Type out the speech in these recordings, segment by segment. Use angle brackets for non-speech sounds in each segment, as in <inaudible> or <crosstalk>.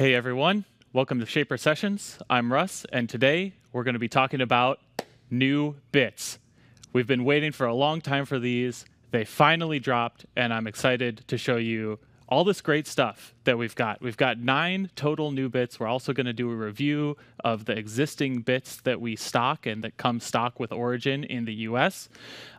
Hey everyone, welcome to Shaper Sessions. I'm Russ, and today we're going to be talking about new bits. We've been waiting for a long time for these. They finally dropped, and I'm excited to show you all this great stuff that we've got. We've got nine total new bits. We're also going to do a review of the existing bits that we stock and that come stock with Origin in the US.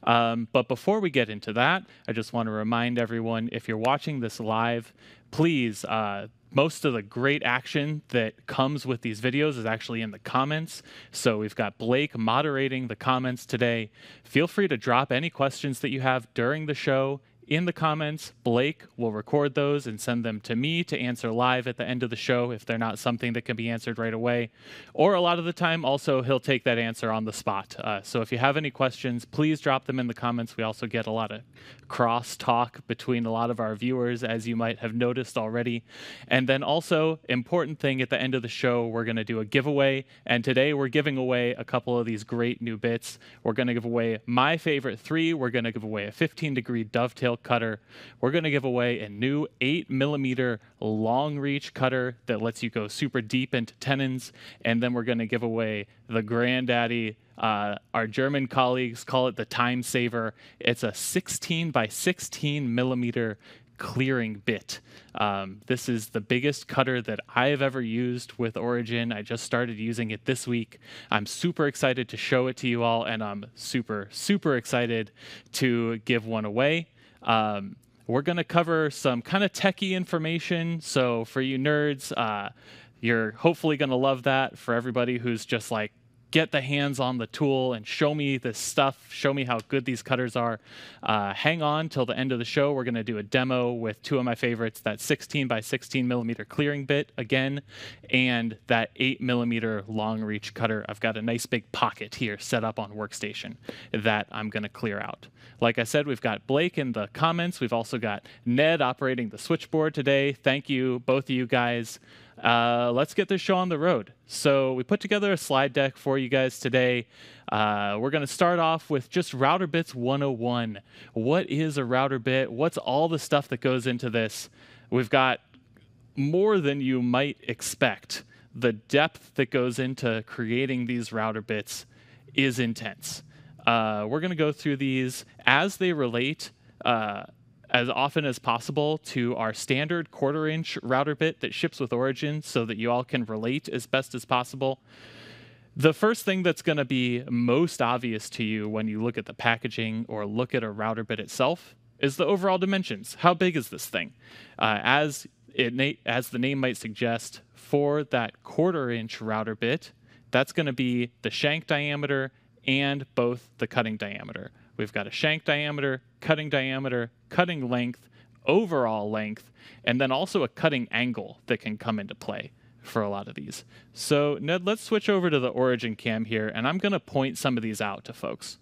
Um, but before we get into that, I just want to remind everyone if you're watching this live, please. Uh, most of the great action that comes with these videos is actually in the comments. So we've got Blake moderating the comments today. Feel free to drop any questions that you have during the show in the comments. Blake will record those and send them to me to answer live at the end of the show if they're not something that can be answered right away. Or a lot of the time, also, he'll take that answer on the spot. Uh, so if you have any questions, please drop them in the comments. We also get a lot of cross talk between a lot of our viewers, as you might have noticed already. And then also, important thing at the end of the show, we're going to do a giveaway. And today we're giving away a couple of these great new bits. We're going to give away my favorite three. We're going to give away a 15 degree dovetail cutter. We're going to give away a new 8 millimeter long reach cutter that lets you go super deep into tenons. And then we're going to give away the granddaddy. Uh, our German colleagues call it the time saver. It's a 16 by 16 millimeter clearing bit. Um, this is the biggest cutter that I have ever used with Origin. I just started using it this week. I'm super excited to show it to you all, and I'm super, super excited to give one away. Um, we're going to cover some kind of techie information. So for you nerds, uh, you're hopefully going to love that. For everybody who's just like get the hands on the tool and show me this stuff, show me how good these cutters are. Uh, hang on till the end of the show. We're going to do a demo with two of my favorites that 16 by 16 millimeter clearing bit again, and that 8 millimeter long reach cutter. I've got a nice big pocket here set up on workstation that I'm going to clear out. Like I said, we've got Blake in the comments. We've also got Ned operating the switchboard today. Thank you, both of you guys uh, let's get this show on the road. So we put together a slide deck for you guys today. Uh, we're going to start off with just router bits 101. What is a router bit? What's all the stuff that goes into this? We've got more than you might expect. The depth that goes into creating these router bits is intense. Uh, we're going to go through these as they relate uh, as often as possible to our standard quarter inch router bit that ships with Origin so that you all can relate as best as possible. The first thing that's going to be most obvious to you when you look at the packaging or look at a router bit itself is the overall dimensions. How big is this thing? Uh, as it as the name might suggest, for that quarter inch router bit, that's going to be the shank diameter and both the cutting diameter. We've got a shank diameter, cutting diameter, cutting length, overall length, and then also a cutting angle that can come into play for a lot of these. So Ned, let's switch over to the origin cam here, and I'm going to point some of these out to folks.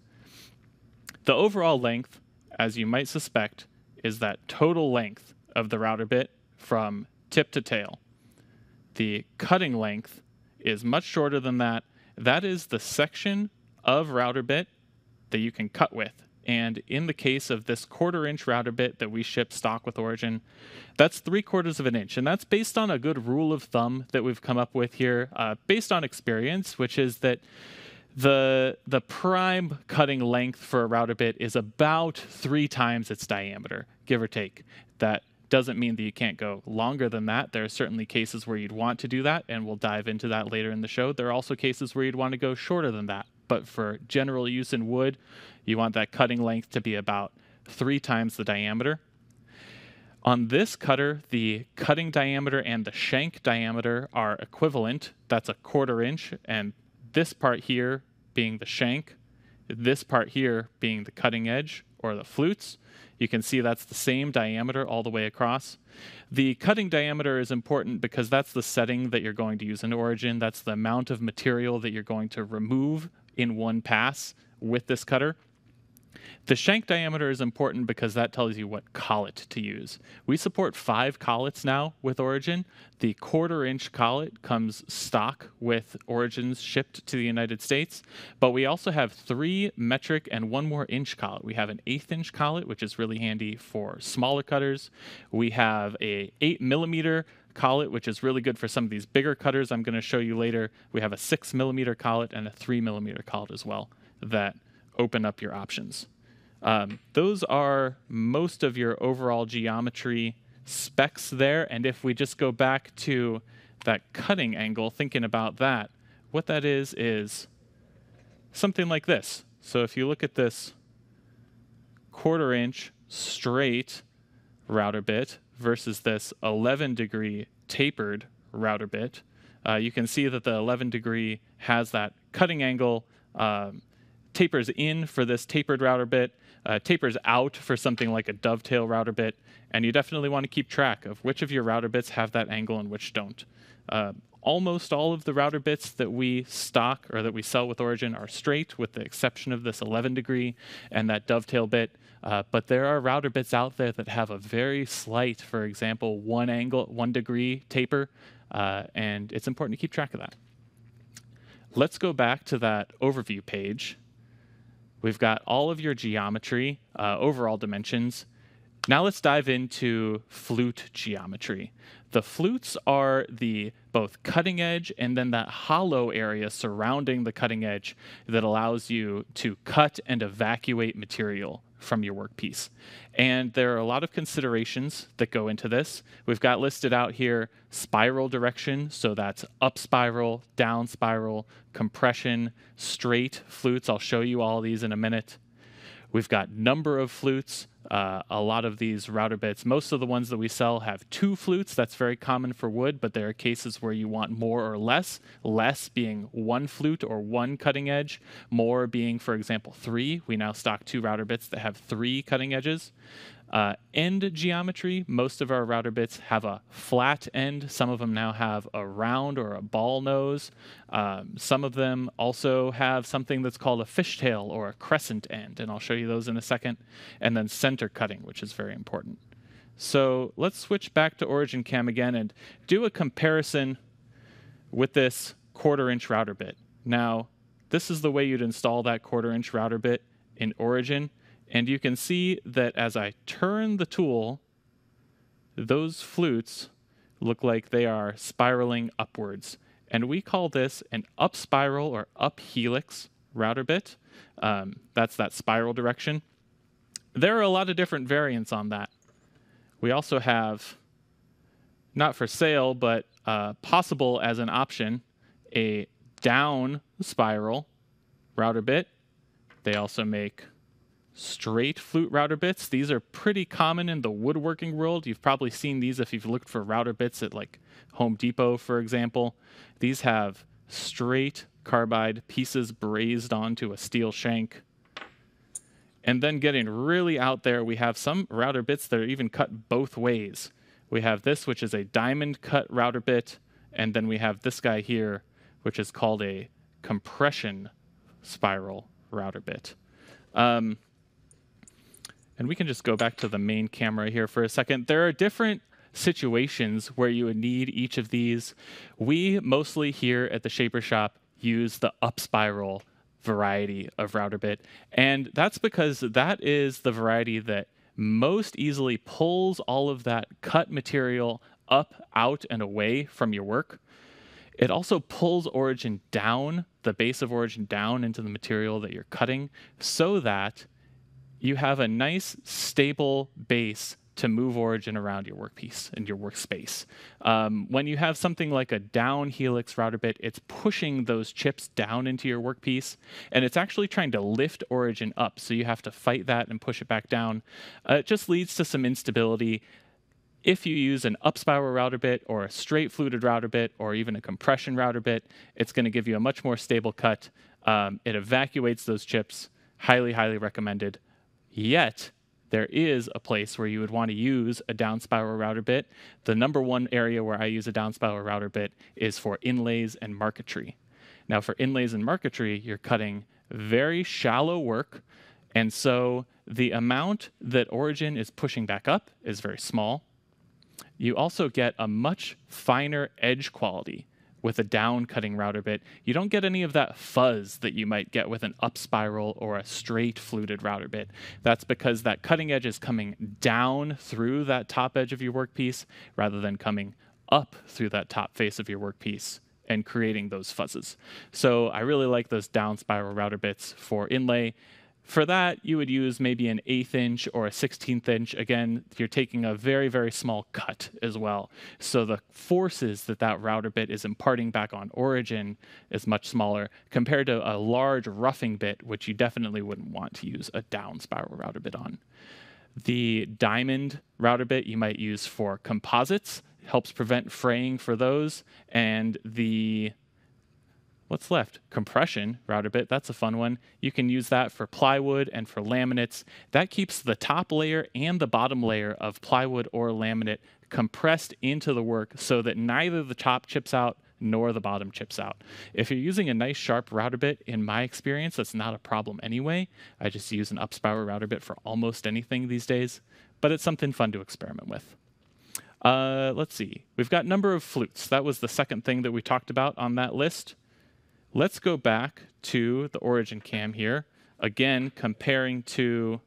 The overall length, as you might suspect, is that total length of the router bit from tip to tail. The cutting length is much shorter than that. That is the section of router bit that you can cut with. And in the case of this quarter inch router bit that we ship stock with Origin, that's three quarters of an inch. And that's based on a good rule of thumb that we've come up with here, uh, based on experience, which is that the the prime cutting length for a router bit is about three times its diameter, give or take. That doesn't mean that you can't go longer than that. There are certainly cases where you'd want to do that, and we'll dive into that later in the show. There are also cases where you'd want to go shorter than that but for general use in wood, you want that cutting length to be about three times the diameter. On this cutter, the cutting diameter and the shank diameter are equivalent. That's a quarter inch, and this part here being the shank, this part here being the cutting edge or the flutes. You can see that's the same diameter all the way across. The cutting diameter is important because that's the setting that you're going to use in Origin. That's the amount of material that you're going to remove in one pass with this cutter. The shank diameter is important because that tells you what collet to use. We support five collets now with Origin. The quarter inch collet comes stock with Origins shipped to the United States, but we also have three metric and one more inch collet. We have an eighth inch collet, which is really handy for smaller cutters. We have a eight millimeter collet, which is really good for some of these bigger cutters I'm going to show you later. We have a six millimeter collet and a three millimeter collet as well that open up your options. Um, those are most of your overall geometry specs there. And if we just go back to that cutting angle, thinking about that, what that is is something like this. So if you look at this quarter inch straight router bit versus this 11 degree tapered router bit, uh, you can see that the 11 degree has that cutting angle, um, tapers in for this tapered router bit, uh, tapers out for something like a dovetail router bit, and you definitely want to keep track of which of your router bits have that angle and which don't. Uh, almost all of the router bits that we stock or that we sell with Origin are straight, with the exception of this 11 degree and that dovetail bit. Uh, but there are router bits out there that have a very slight, for example, one angle, one degree taper, uh, and it's important to keep track of that. Let's go back to that overview page. We've got all of your geometry, uh, overall dimensions. Now let's dive into flute geometry. The flutes are the both cutting edge and then that hollow area surrounding the cutting edge that allows you to cut and evacuate material from your workpiece. And there are a lot of considerations that go into this. We've got listed out here spiral direction, so that's up spiral, down spiral, compression, straight flutes. I'll show you all these in a minute. We've got number of flutes, uh, a lot of these router bits, most of the ones that we sell have two flutes. That's very common for wood, but there are cases where you want more or less. Less being one flute or one cutting edge, more being, for example, three. We now stock two router bits that have three cutting edges. Uh, end geometry, most of our router bits have a flat end. Some of them now have a round or a ball nose. Um, some of them also have something that's called a fishtail or a crescent end, and I'll show you those in a second. And then center cutting, which is very important. So let's switch back to Origin Cam again and do a comparison with this quarter inch router bit. Now, this is the way you'd install that quarter inch router bit in Origin. And you can see that as I turn the tool, those flutes look like they are spiraling upwards. And we call this an up spiral or up helix router bit. Um, that's that spiral direction. There are a lot of different variants on that. We also have, not for sale, but uh, possible as an option, a down spiral router bit. They also make straight flute router bits. These are pretty common in the woodworking world. You've probably seen these if you've looked for router bits at like Home Depot, for example. These have straight carbide pieces brazed onto a steel shank. And then getting really out there, we have some router bits that are even cut both ways. We have this, which is a diamond cut router bit, and then we have this guy here, which is called a compression spiral router bit. Um, and we can just go back to the main camera here for a second. There are different situations where you would need each of these. We mostly here at the Shaper Shop use the up spiral variety of router bit. And that's because that is the variety that most easily pulls all of that cut material up, out, and away from your work. It also pulls origin down, the base of origin down into the material that you're cutting, so that you have a nice stable base to move origin around your workpiece and your workspace. Um, when you have something like a down helix router bit, it's pushing those chips down into your workpiece, and it's actually trying to lift origin up. So you have to fight that and push it back down. Uh, it just leads to some instability. If you use an up spiral router bit or a straight fluted router bit or even a compression router bit, it's going to give you a much more stable cut. Um, it evacuates those chips. Highly, highly recommended. Yet, there is a place where you would want to use a down spiral router bit. The number one area where I use a down spiral router bit is for inlays and marquetry. Now, for inlays and marquetry, you're cutting very shallow work, and so the amount that Origin is pushing back up is very small. You also get a much finer edge quality with a down cutting router bit, you don't get any of that fuzz that you might get with an up spiral or a straight fluted router bit. That's because that cutting edge is coming down through that top edge of your workpiece rather than coming up through that top face of your workpiece and creating those fuzzes. So I really like those down spiral router bits for inlay. For that, you would use maybe an eighth inch or a 16th inch. Again, you're taking a very, very small cut as well. So the forces that that router bit is imparting back on origin is much smaller compared to a large roughing bit, which you definitely wouldn't want to use a down spiral router bit on. The diamond router bit you might use for composites, helps prevent fraying for those, and the what's left? Compression router bit, that's a fun one. You can use that for plywood and for laminates. That keeps the top layer and the bottom layer of plywood or laminate compressed into the work so that neither the top chips out nor the bottom chips out. If you're using a nice sharp router bit, in my experience, that's not a problem anyway. I just use an up spiral router bit for almost anything these days, but it's something fun to experiment with. Uh, let's see. We've got number of flutes. That was the second thing that we talked about on that list. Let's go back to the origin cam here. Again, comparing to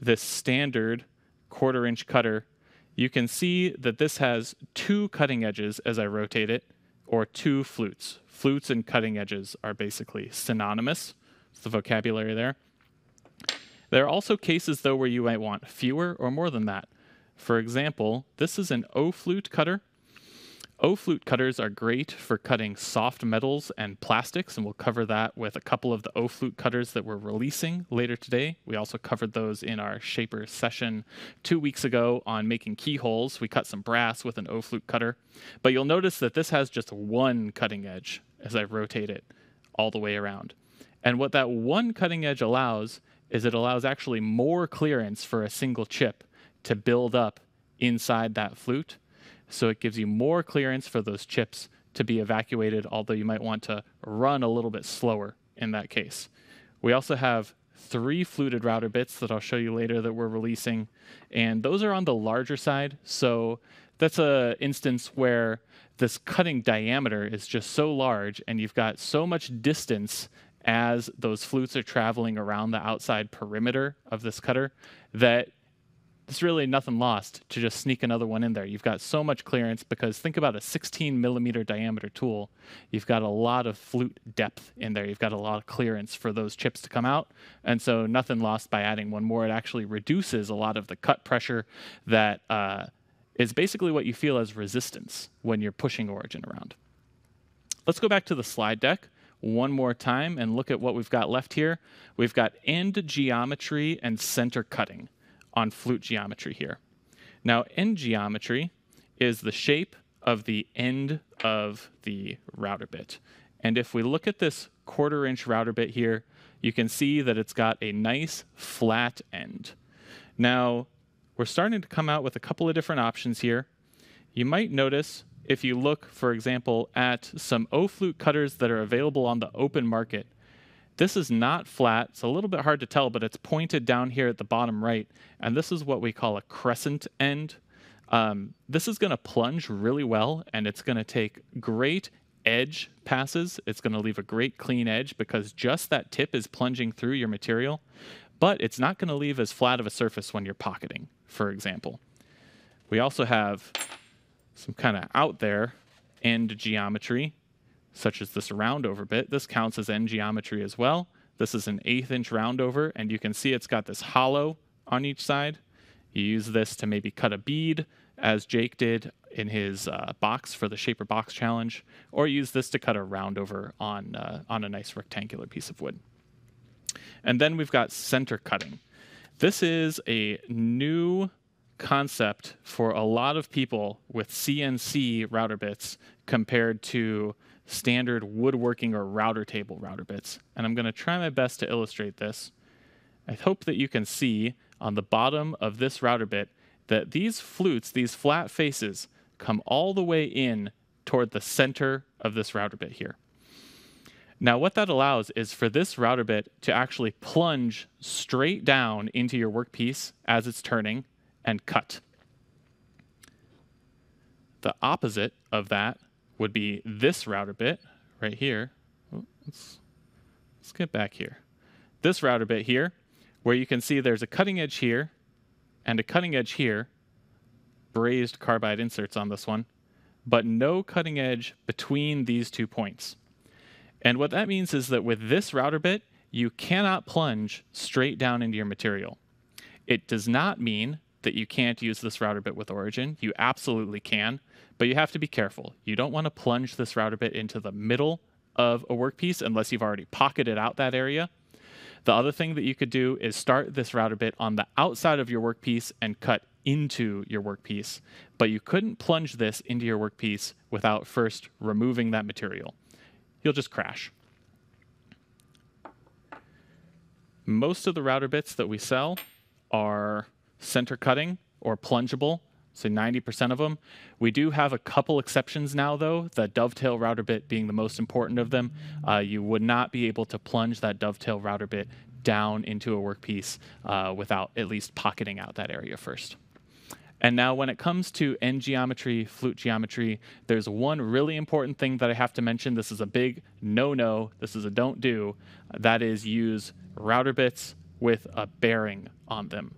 this standard quarter inch cutter, you can see that this has two cutting edges as I rotate it, or two flutes. Flutes and cutting edges are basically synonymous. It's the vocabulary there. There are also cases, though, where you might want fewer or more than that. For example, this is an O flute cutter. O-flute cutters are great for cutting soft metals and plastics, and we'll cover that with a couple of the O-flute cutters that we're releasing later today. We also covered those in our Shaper session two weeks ago on making keyholes. We cut some brass with an O-flute cutter, but you'll notice that this has just one cutting edge as I rotate it all the way around. And what that one cutting edge allows is it allows actually more clearance for a single chip to build up inside that flute so it gives you more clearance for those chips to be evacuated, although you might want to run a little bit slower in that case. We also have three fluted router bits that I'll show you later that we're releasing, and those are on the larger side. So that's a instance where this cutting diameter is just so large, and you've got so much distance as those flutes are traveling around the outside perimeter of this cutter that there's really nothing lost to just sneak another one in there. You've got so much clearance because think about a 16 millimeter diameter tool. You've got a lot of flute depth in there. You've got a lot of clearance for those chips to come out. And so nothing lost by adding one more. It actually reduces a lot of the cut pressure that uh, is basically what you feel as resistance when you're pushing origin around. Let's go back to the slide deck one more time and look at what we've got left here. We've got end geometry and center cutting on flute geometry here. Now, end geometry is the shape of the end of the router bit. And if we look at this quarter inch router bit here, you can see that it's got a nice flat end. Now, we're starting to come out with a couple of different options here. You might notice if you look, for example, at some O-flute cutters that are available on the open market, this is not flat. It's a little bit hard to tell, but it's pointed down here at the bottom right. And this is what we call a crescent end. Um, this is going to plunge really well, and it's going to take great edge passes. It's going to leave a great clean edge because just that tip is plunging through your material, but it's not going to leave as flat of a surface when you're pocketing, for example. We also have some kind of out there end geometry such as this roundover bit. This counts as end geometry as well. This is an eighth inch roundover, and you can see it's got this hollow on each side. You use this to maybe cut a bead, as Jake did in his uh, box for the Shaper Box Challenge, or use this to cut a roundover on, uh, on a nice rectangular piece of wood. And then we've got center cutting. This is a new concept for a lot of people with CNC router bits compared to standard woodworking or router table router bits. And I'm going to try my best to illustrate this. I hope that you can see on the bottom of this router bit that these flutes, these flat faces, come all the way in toward the center of this router bit here. Now, what that allows is for this router bit to actually plunge straight down into your workpiece as it's turning and cut. The opposite of that would be this router bit right here. Oh, let's, let's get back here. This router bit here, where you can see there's a cutting edge here and a cutting edge here, brazed carbide inserts on this one. but no cutting edge between these two points. And what that means is that with this router bit, you cannot plunge straight down into your material. It does not mean that you can't use this router bit with origin. You absolutely can, but you have to be careful. You don't want to plunge this router bit into the middle of a workpiece unless you've already pocketed out that area. The other thing that you could do is start this router bit on the outside of your workpiece and cut into your workpiece, but you couldn't plunge this into your workpiece without first removing that material. You'll just crash. Most of the router bits that we sell are center cutting or plungeable, so 90% of them. We do have a couple exceptions now, though, the dovetail router bit being the most important of them. Uh, you would not be able to plunge that dovetail router bit down into a workpiece uh, without at least pocketing out that area first. And now, when it comes to end geometry, flute geometry, there's one really important thing that I have to mention. This is a big no no, this is a don't do. That is, use router bits with a bearing on them.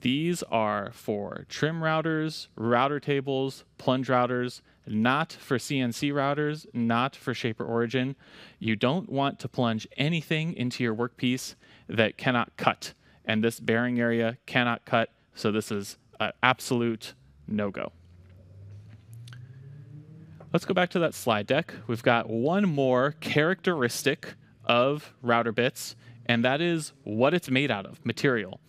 These are for trim routers, router tables, plunge routers, not for CNC routers, not for Shaper Origin. You don't want to plunge anything into your workpiece that cannot cut. And this bearing area cannot cut, so this is an absolute no-go. Let's go back to that slide deck. We've got one more characteristic of router bits, and that is what it's made out of, material.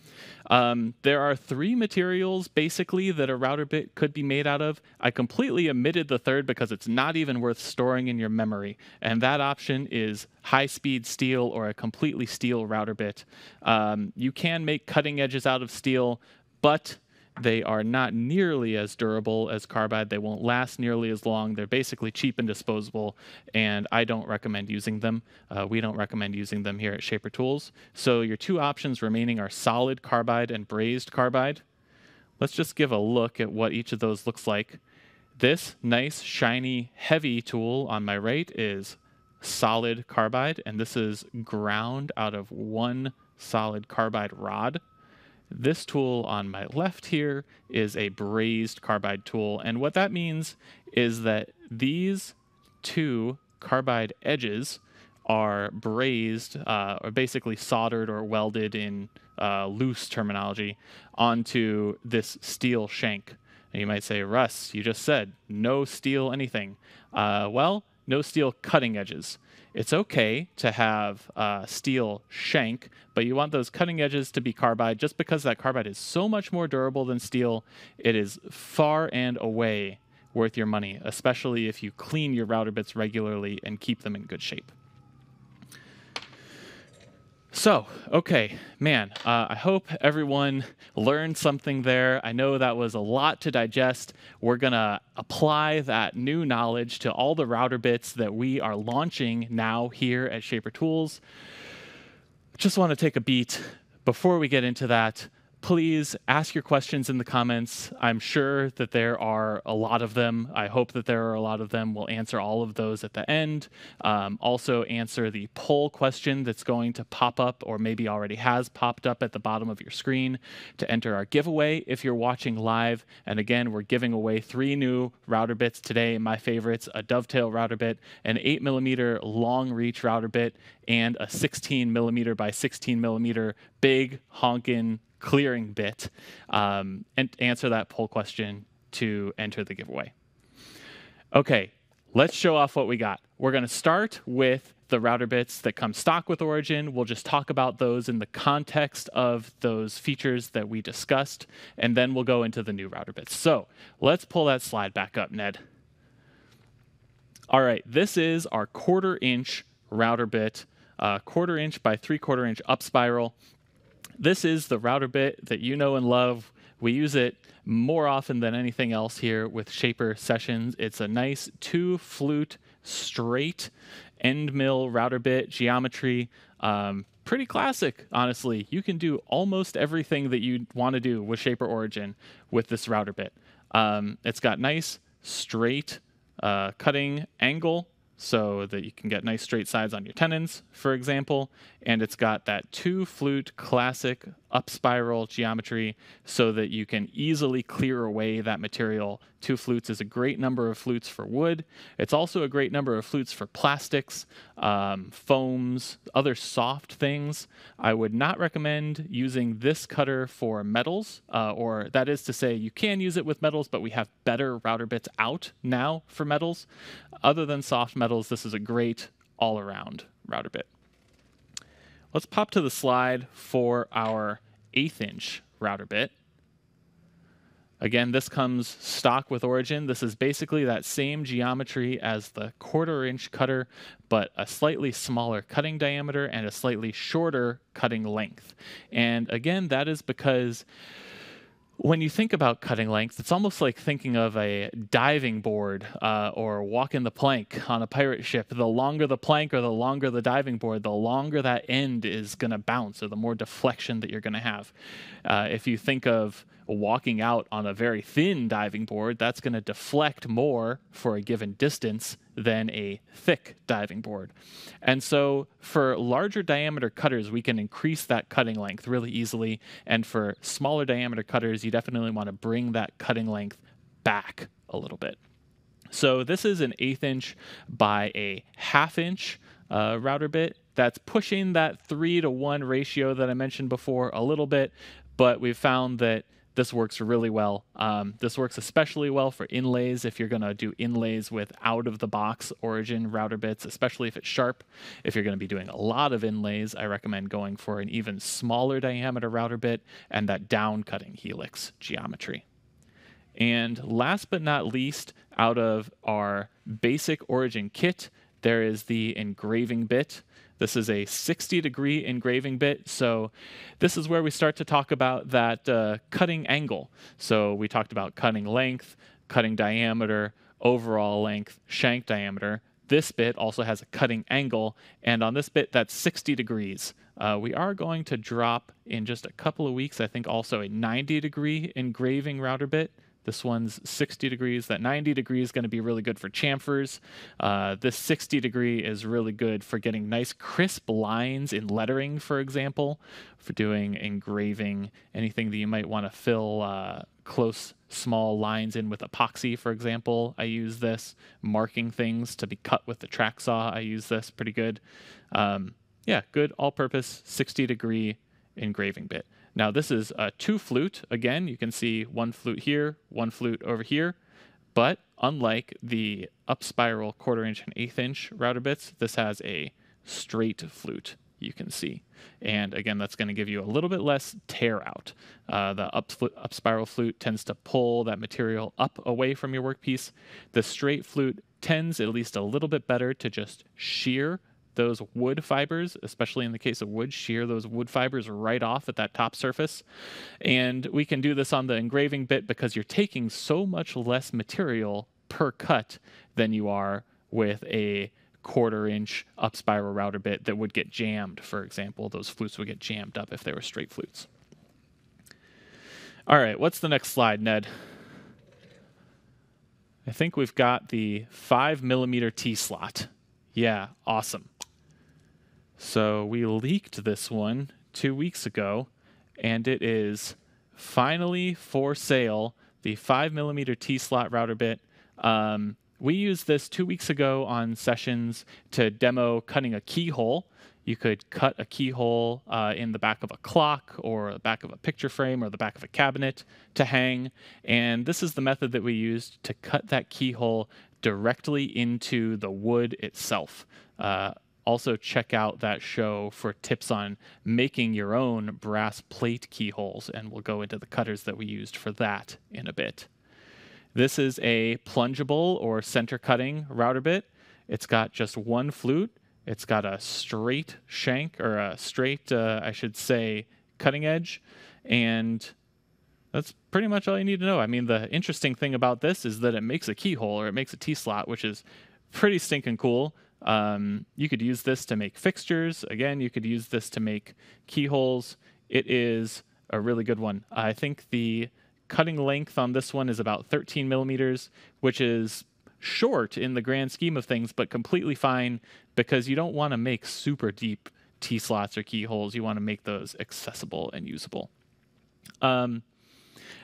Um, there are three materials basically that a router bit could be made out of. I completely omitted the third because it's not even worth storing in your memory. And that option is high speed steel or a completely steel router bit. Um, you can make cutting edges out of steel, but they are not nearly as durable as carbide. They won't last nearly as long. They're basically cheap and disposable, and I don't recommend using them. Uh, we don't recommend using them here at Shaper Tools. So your two options remaining are solid carbide and brazed carbide. Let's just give a look at what each of those looks like. This nice, shiny, heavy tool on my right is solid carbide, and this is ground out of one solid carbide rod. This tool on my left here is a brazed carbide tool. And what that means is that these two carbide edges are brazed uh, or basically soldered or welded in uh, loose terminology onto this steel shank. And you might say, Russ, you just said no steel anything. Uh, well, no steel cutting edges. It's okay to have a steel shank, but you want those cutting edges to be carbide just because that carbide is so much more durable than steel. It is far and away worth your money, especially if you clean your router bits regularly and keep them in good shape. So, okay, man, uh, I hope everyone learned something there. I know that was a lot to digest. We're going to apply that new knowledge to all the router bits that we are launching now here at Shaper Tools. Just want to take a beat before we get into that please ask your questions in the comments. I'm sure that there are a lot of them. I hope that there are a lot of them. We'll answer all of those at the end. Um, also, answer the poll question that's going to pop up or maybe already has popped up at the bottom of your screen to enter our giveaway if you're watching live. And again, we're giving away three new router bits today. My favorites a dovetail router bit, an 8 millimeter long reach router bit, and a 16 millimeter by 16 millimeter big honkin' clearing bit um, and answer that poll question to enter the giveaway. Okay, let's show off what we got. We're going to start with the router bits that come stock with Origin. We'll just talk about those in the context of those features that we discussed, and then we'll go into the new router bits. So let's pull that slide back up, Ned. All right, this is our quarter inch router bit, uh, quarter inch by three quarter inch up spiral. This is the router bit that you know and love. We use it more often than anything else here with Shaper sessions. It's a nice two flute straight end mill router bit geometry. Um, pretty classic, honestly. You can do almost everything that you want to do with Shaper Origin with this router bit. Um, it's got nice straight uh, cutting angle so that you can get nice straight sides on your tenons, for example. And it's got that two flute classic up spiral geometry so that you can easily clear away that material. Two flutes is a great number of flutes for wood. It's also a great number of flutes for plastics, um, foams, other soft things. I would not recommend using this cutter for metals, uh, or that is to say, you can use it with metals, but we have better router bits out now for metals. Other than soft metals, this is a great all around router bit. Let's pop to the slide for our eighth inch router bit. Again, this comes stock with Origin. This is basically that same geometry as the quarter inch cutter, but a slightly smaller cutting diameter and a slightly shorter cutting length. And again, that is because when you think about cutting length, it's almost like thinking of a diving board uh, or walking the plank on a pirate ship. The longer the plank or the longer the diving board, the longer that end is going to bounce or the more deflection that you're going to have. Uh, if you think of walking out on a very thin diving board, that's going to deflect more for a given distance than a thick diving board. And so for larger diameter cutters, we can increase that cutting length really easily. And for smaller diameter cutters, you definitely want to bring that cutting length back a little bit. So this is an eighth inch by a half inch uh, router bit. That's pushing that three to one ratio that I mentioned before a little bit, but we've found that this works really well. Um, this works especially well for inlays if you're going to do inlays with out of the box origin router bits, especially if it's sharp. If you're going to be doing a lot of inlays, I recommend going for an even smaller diameter router bit and that down cutting helix geometry. And last but not least, out of our basic origin kit, there is the engraving bit. This is a 60 degree engraving bit. So this is where we start to talk about that uh, cutting angle. So we talked about cutting length, cutting diameter, overall length, shank diameter. This bit also has a cutting angle, and on this bit, that's 60 degrees. Uh, we are going to drop in just a couple of weeks, I think, also a 90 degree engraving router bit. This one's 60 degrees. That 90 degree is going to be really good for chamfers. Uh, this 60 degree is really good for getting nice crisp lines in lettering, for example, for doing engraving, anything that you might want to fill uh, close, small lines in with epoxy, for example. I use this. Marking things to be cut with the track saw, I use this pretty good. Um, yeah, good all purpose 60 degree engraving bit. Now this is a two flute. Again, you can see one flute here, one flute over here. But unlike the up spiral quarter inch and eighth inch router bits, this has a straight flute you can see. And again, that's going to give you a little bit less tear out. Uh, the up, up spiral flute tends to pull that material up away from your workpiece. The straight flute tends, at least a little bit better, to just shear those wood fibers, especially in the case of wood, shear those wood fibers right off at that top surface. And we can do this on the engraving bit because you're taking so much less material per cut than you are with a quarter inch up spiral router bit that would get jammed, for example. Those flutes would get jammed up if they were straight flutes. All right, what's the next slide, Ned? I think we've got the five millimeter T slot. Yeah, awesome. So we leaked this one two weeks ago, and it is finally for sale. The five millimeter T slot router bit. Um, we used this two weeks ago on sessions to demo cutting a keyhole. You could cut a keyhole uh, in the back of a clock or the back of a picture frame or the back of a cabinet to hang. And this is the method that we used to cut that keyhole directly into the wood itself. Uh, also check out that show for tips on making your own brass plate keyholes, and we'll go into the cutters that we used for that in a bit. This is a plungeable or center cutting router bit. It's got just one flute. It's got a straight shank, or a straight, uh, I should say, cutting edge. And that's pretty much all you need to know. I mean, the interesting thing about this is that it makes a keyhole or it makes a T slot, which is pretty stinking cool. Um, you could use this to make fixtures. Again, you could use this to make keyholes. It is a really good one. I think the cutting length on this one is about 13 millimeters, which is short in the grand scheme of things, but completely fine because you don't want to make super deep T slots or keyholes. You want to make those accessible and usable. Um,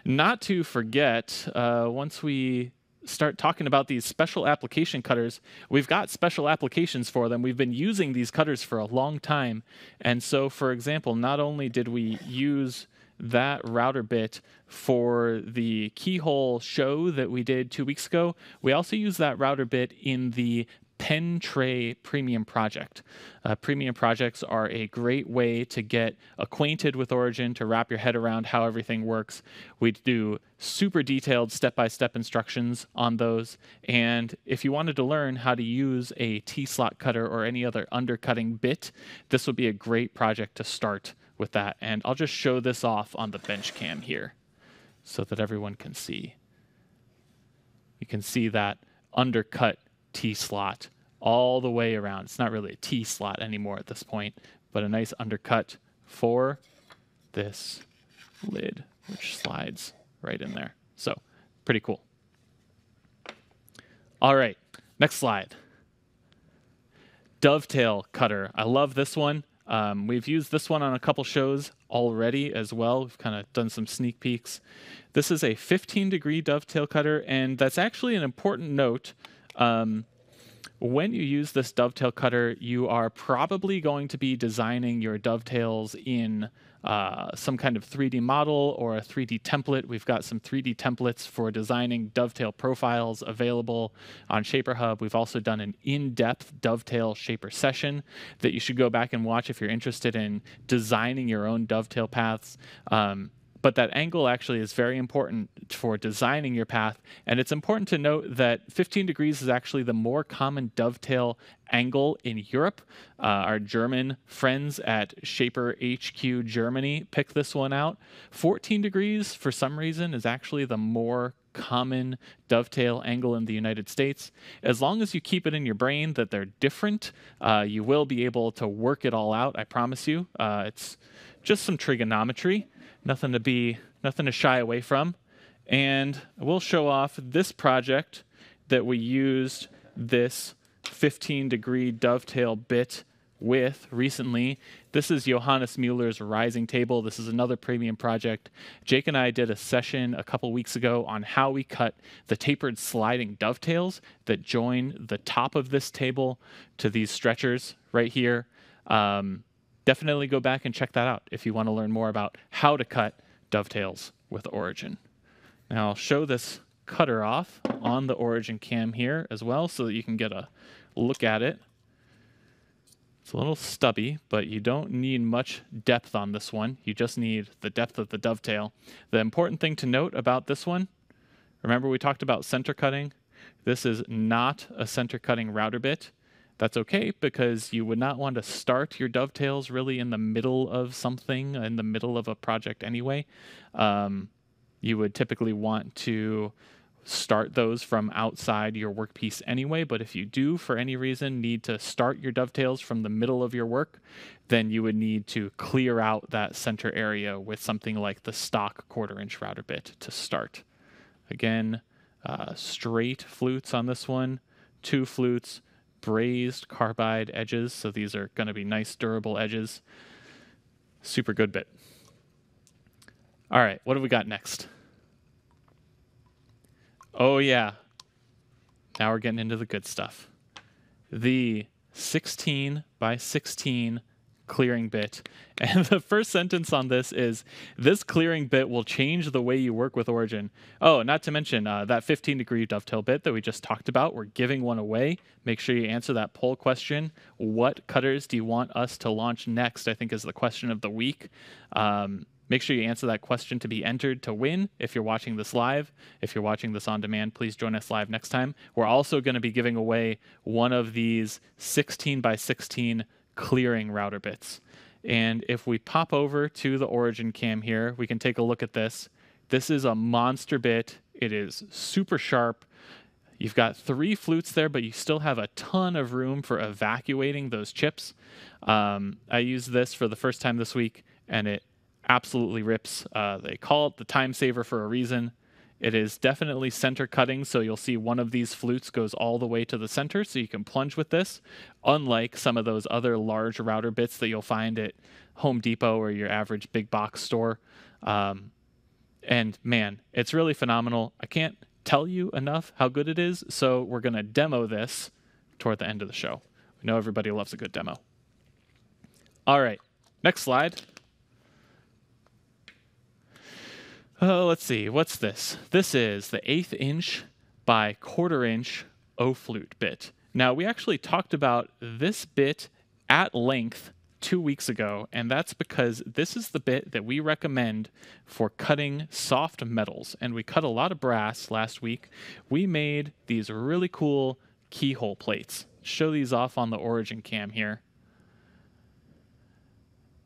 not to forget, uh, once we start talking about these special application cutters, we've got special applications for them. We've been using these cutters for a long time. And so, for example, not only did we use that router bit for the keyhole show that we did two weeks ago, we also use that router bit in the pen tray premium project. Uh, premium projects are a great way to get acquainted with Origin, to wrap your head around how everything works. We do super detailed step by step instructions on those. And if you wanted to learn how to use a T slot cutter or any other undercutting bit, this would be a great project to start with that. And I'll just show this off on the bench cam here so that everyone can see. You can see that undercut T slot all the way around. It's not really a T slot anymore at this point, but a nice undercut for this lid, which slides right in there. So pretty cool. All right, next slide. Dovetail cutter. I love this one. Um, we've used this one on a couple shows already as well. We've kind of done some sneak peeks. This is a 15 degree dovetail cutter, and that's actually an important note. Um, when you use this dovetail cutter, you are probably going to be designing your dovetails in uh, some kind of 3D model or a 3D template. We've got some 3D templates for designing dovetail profiles available on Shaper Hub. We've also done an in-depth dovetail shaper session that you should go back and watch if you're interested in designing your own dovetail paths. Um, but that angle actually is very important for designing your path. And it's important to note that 15 degrees is actually the more common dovetail angle in Europe. Uh, our German friends at Shaper HQ Germany picked this one out. 14 degrees, for some reason, is actually the more common dovetail angle in the United States. As long as you keep it in your brain that they're different, uh, you will be able to work it all out, I promise you. Uh, it's just some trigonometry nothing to be, nothing to shy away from. And we'll show off this project that we used this 15 degree dovetail bit with recently. This is Johannes Mueller's Rising Table. This is another premium project. Jake and I did a session a couple weeks ago on how we cut the tapered sliding dovetails that join the top of this table to these stretchers right here. Um, definitely go back and check that out if you want to learn more about how to cut dovetails with Origin. Now I'll show this cutter off on the Origin cam here as well so that you can get a look at it. It's a little stubby, but you don't need much depth on this one. You just need the depth of the dovetail. The important thing to note about this one, remember we talked about center cutting? This is not a center cutting router bit. That's okay because you would not want to start your dovetails really in the middle of something, in the middle of a project anyway. Um, you would typically want to start those from outside your workpiece anyway, but if you do, for any reason, need to start your dovetails from the middle of your work, then you would need to clear out that center area with something like the stock quarter inch router bit to start. Again, uh, straight flutes on this one, two flutes, brazed carbide edges. So these are going to be nice durable edges. Super good bit. All right, what do we got next? Oh, yeah. Now we're getting into the good stuff. The 16 by 16 clearing bit. <laughs> And the first sentence on this is this clearing bit will change the way you work with Origin. Oh, not to mention uh, that 15 degree dovetail bit that we just talked about. We're giving one away. Make sure you answer that poll question. What cutters do you want us to launch next? I think is the question of the week. Um, Make sure you answer that question to be entered to win if you're watching this live. If you're watching this on demand, please join us live next time. We're also going to be giving away one of these 16 by 16 clearing router bits. And if we pop over to the origin cam here, we can take a look at this. This is a monster bit. It is super sharp. You've got three flutes there, but you still have a ton of room for evacuating those chips. Um, I used this for the first time this week, and it absolutely rips. Uh, they call it the time saver for a reason. It is definitely center cutting, so you'll see one of these flutes goes all the way to the center, so you can plunge with this, unlike some of those other large router bits that you'll find at Home Depot or your average big box store. Um, and man, it's really phenomenal. I can't tell you enough how good it is, so we're going to demo this toward the end of the show. We know everybody loves a good demo. All right, next slide. Uh, let's see, what's this? This is the eighth inch by quarter inch O flute bit. Now, we actually talked about this bit at length two weeks ago, and that's because this is the bit that we recommend for cutting soft metals. And we cut a lot of brass last week. We made these really cool keyhole plates. Show these off on the origin cam here.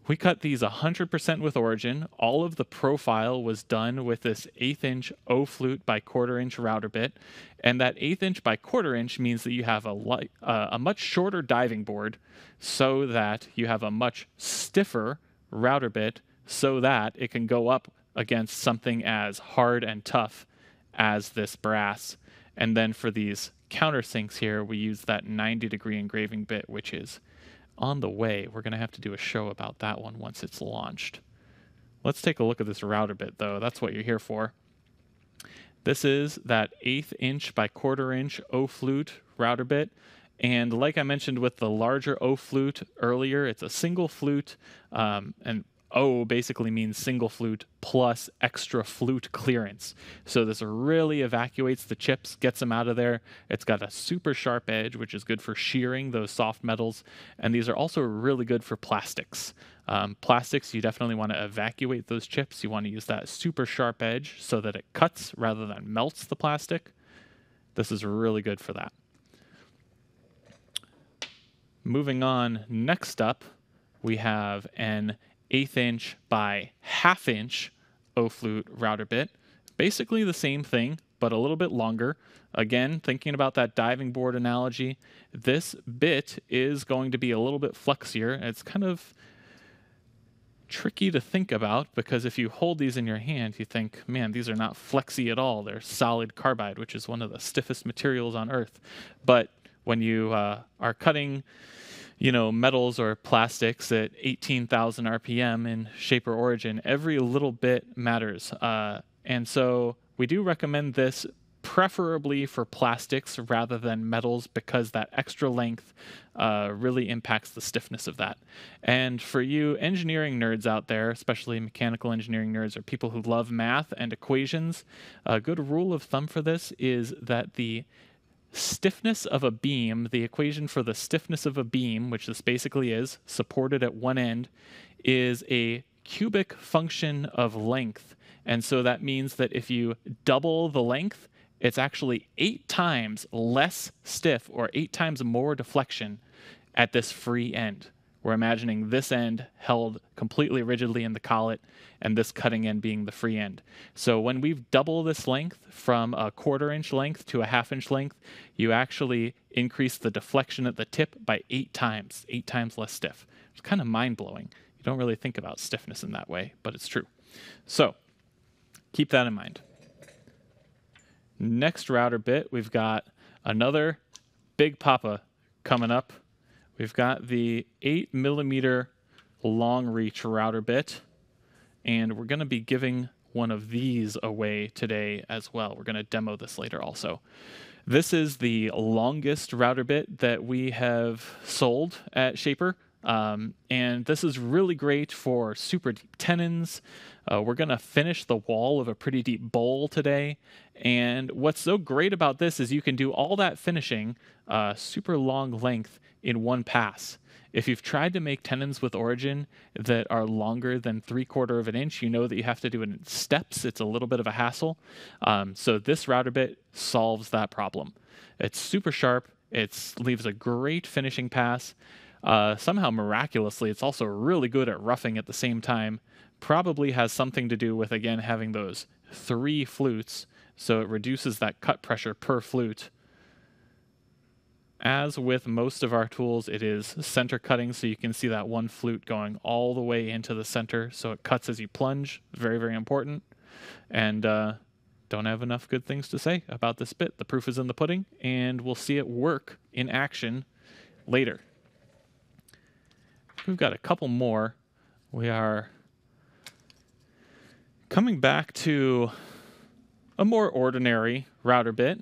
We cut these 100% with Origin. All of the profile was done with this eighth inch O flute by quarter inch router bit. And that eighth inch by quarter inch means that you have a, light, uh, a much shorter diving board so that you have a much stiffer router bit so that it can go up against something as hard and tough as this brass. And then for these countersinks here, we use that 90 degree engraving bit, which is on the way. We're going to have to do a show about that one once it's launched. Let's take a look at this router bit, though. That's what you're here for. This is that eighth inch by quarter inch O flute router bit. And like I mentioned with the larger O flute earlier, it's a single flute, um, and O basically means single flute plus extra flute clearance. So this really evacuates the chips, gets them out of there. It's got a super sharp edge, which is good for shearing those soft metals. And these are also really good for plastics. Um, plastics, you definitely want to evacuate those chips. You want to use that super sharp edge so that it cuts rather than melts the plastic. This is really good for that. Moving on, next up, we have an eighth inch by half inch O flute router bit. Basically the same thing, but a little bit longer. Again, thinking about that diving board analogy, this bit is going to be a little bit flexier. It's kind of tricky to think about because if you hold these in your hand, you think, man, these are not flexy at all. They're solid carbide, which is one of the stiffest materials on earth. But when you uh, are cutting you know, metals or plastics at 18,000 RPM in Shaper Origin, every little bit matters. Uh, and so we do recommend this preferably for plastics rather than metals because that extra length uh, really impacts the stiffness of that. And for you engineering nerds out there, especially mechanical engineering nerds or people who love math and equations, a good rule of thumb for this is that the stiffness of a beam, the equation for the stiffness of a beam, which this basically is, supported at one end, is a cubic function of length. And so that means that if you double the length, it's actually eight times less stiff or eight times more deflection at this free end. We're imagining this end held completely rigidly in the collet and this cutting end being the free end. So when we've double this length from a quarter inch length to a half inch length, you actually increase the deflection at the tip by eight times, eight times less stiff. It's kind of mind blowing. You don't really think about stiffness in that way, but it's true. So keep that in mind. Next router bit, we've got another Big Papa coming up We've got the 8 millimeter long reach router bit, and we're going to be giving one of these away today as well. We're going to demo this later also. This is the longest router bit that we have sold at Shaper. Um, and this is really great for super deep tenons. Uh, we're going to finish the wall of a pretty deep bowl today. And what's so great about this is you can do all that finishing, uh, super long length, in one pass. If you've tried to make tenons with origin that are longer than three quarter of an inch, you know that you have to do it in steps. It's a little bit of a hassle. Um, so this router bit solves that problem. It's super sharp. It leaves a great finishing pass. Uh, somehow miraculously, it's also really good at roughing at the same time. Probably has something to do with again having those three flutes, so it reduces that cut pressure per flute as with most of our tools, it is center cutting, so you can see that one flute going all the way into the center, so it cuts as you plunge. Very, very important. And uh, don't have enough good things to say about this bit. The proof is in the pudding, and we'll see it work in action later. We've got a couple more. We are coming back to a more ordinary router bit.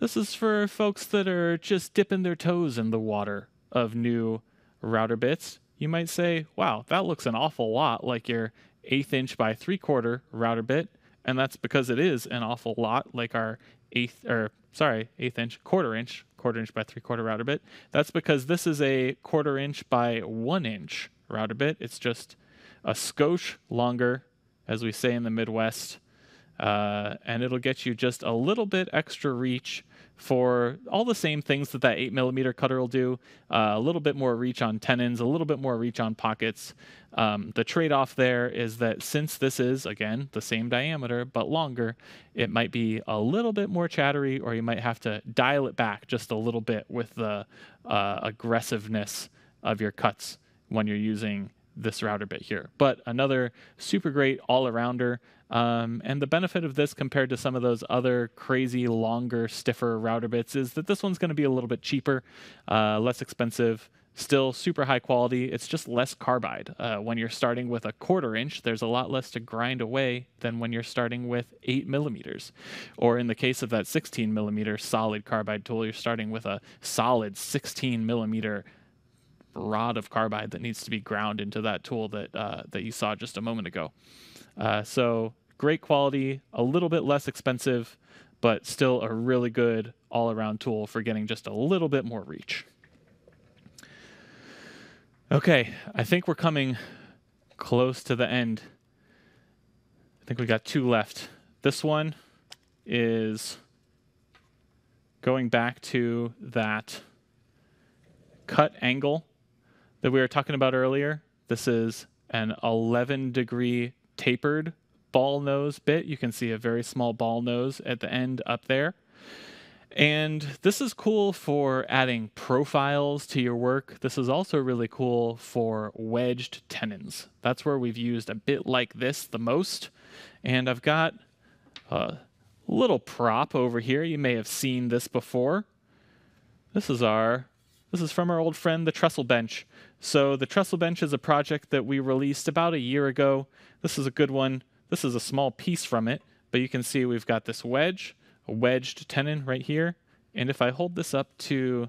This is for folks that are just dipping their toes in the water of new router bits. You might say, wow, that looks an awful lot like your eighth inch by three quarter router bit. And that's because it is an awful lot like our eighth or sorry, eighth inch, quarter inch, quarter inch by three quarter router bit. That's because this is a quarter inch by one inch router bit. It's just a skosh longer, as we say in the Midwest. Uh, and it'll get you just a little bit extra reach for all the same things that that 8 millimeter cutter will do uh, a little bit more reach on tenons a little bit more reach on pockets. Um, the trade-off there is that since this is again the same diameter but longer it might be a little bit more chattery or you might have to dial it back just a little bit with the uh, aggressiveness of your cuts when you're using this router bit here. But another super great all-arounder. Um, and the benefit of this compared to some of those other crazy, longer, stiffer router bits is that this one's going to be a little bit cheaper, uh, less expensive, still super high quality. It's just less carbide. Uh, when you're starting with a quarter inch, there's a lot less to grind away than when you're starting with 8 millimeters. Or in the case of that 16 millimeter solid carbide tool, you're starting with a solid 16 millimeter rod of carbide that needs to be ground into that tool that uh, that you saw just a moment ago. Uh, so great quality, a little bit less expensive, but still a really good all-around tool for getting just a little bit more reach. Okay, I think we're coming close to the end. I think we got two left. This one is going back to that cut angle that we were talking about earlier. This is an 11 degree tapered ball nose bit. You can see a very small ball nose at the end up there. And this is cool for adding profiles to your work. This is also really cool for wedged tenons. That's where we've used a bit like this the most. And I've got a little prop over here. You may have seen this before. This is our this is from our old friend the trestle bench. So the trestle bench is a project that we released about a year ago. This is a good one. This is a small piece from it, but you can see we've got this wedge, a wedged tenon right here. And if I hold this up to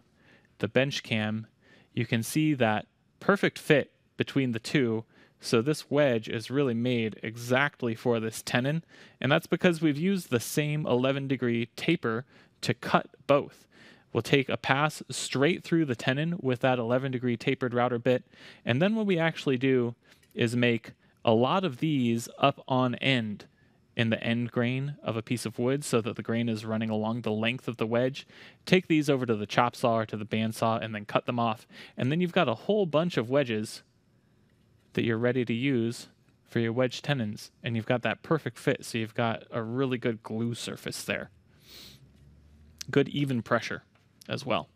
the bench cam, you can see that perfect fit between the two. So this wedge is really made exactly for this tenon. And that's because we've used the same 11 degree taper to cut both. We'll take a pass straight through the tenon with that 11 degree tapered router bit. And then what we actually do is make a lot of these up on end in the end grain of a piece of wood so that the grain is running along the length of the wedge. Take these over to the chop saw or to the bandsaw and then cut them off. And then you've got a whole bunch of wedges that you're ready to use for your wedge tenons. And you've got that perfect fit. So you've got a really good glue surface there. Good even pressure as well.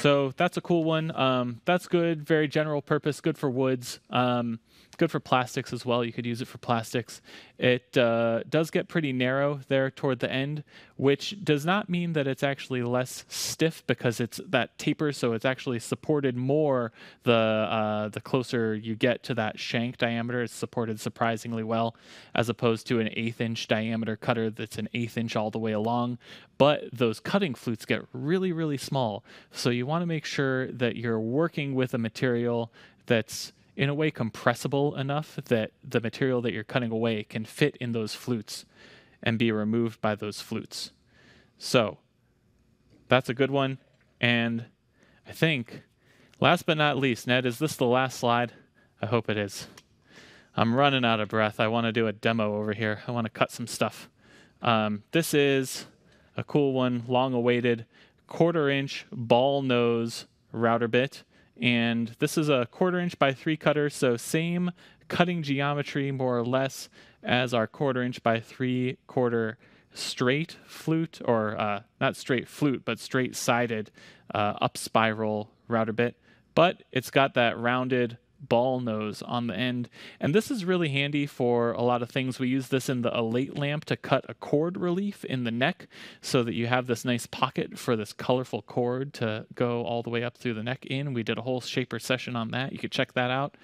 So that's a cool one. Um, that's good, very general purpose, good for woods. Um, good for plastics as well. You could use it for plastics. It uh, does get pretty narrow there toward the end, which does not mean that it's actually less stiff because it's that taper, so it's actually supported more the uh, the closer you get to that shank diameter. It's supported surprisingly well, as opposed to an eighth inch diameter cutter that's an eighth inch all the way along. But those cutting flutes get really, really small, so you want to make sure that you're working with a material that's in a way compressible enough that the material that you're cutting away can fit in those flutes and be removed by those flutes. So that's a good one. And I think, last but not least, Ned, is this the last slide? I hope it is. I'm running out of breath. I want to do a demo over here. I want to cut some stuff. Um, this is a cool one, long awaited, quarter inch ball nose router bit. And this is a quarter inch by three cutter, so same cutting geometry more or less as our quarter inch by three quarter straight flute, or uh, not straight flute, but straight sided uh, up spiral router bit. But it's got that rounded ball nose on the end. And this is really handy for a lot of things. We use this in the Elate lamp to cut a cord relief in the neck so that you have this nice pocket for this colorful cord to go all the way up through the neck in. We did a whole shaper session on that. You could check that out.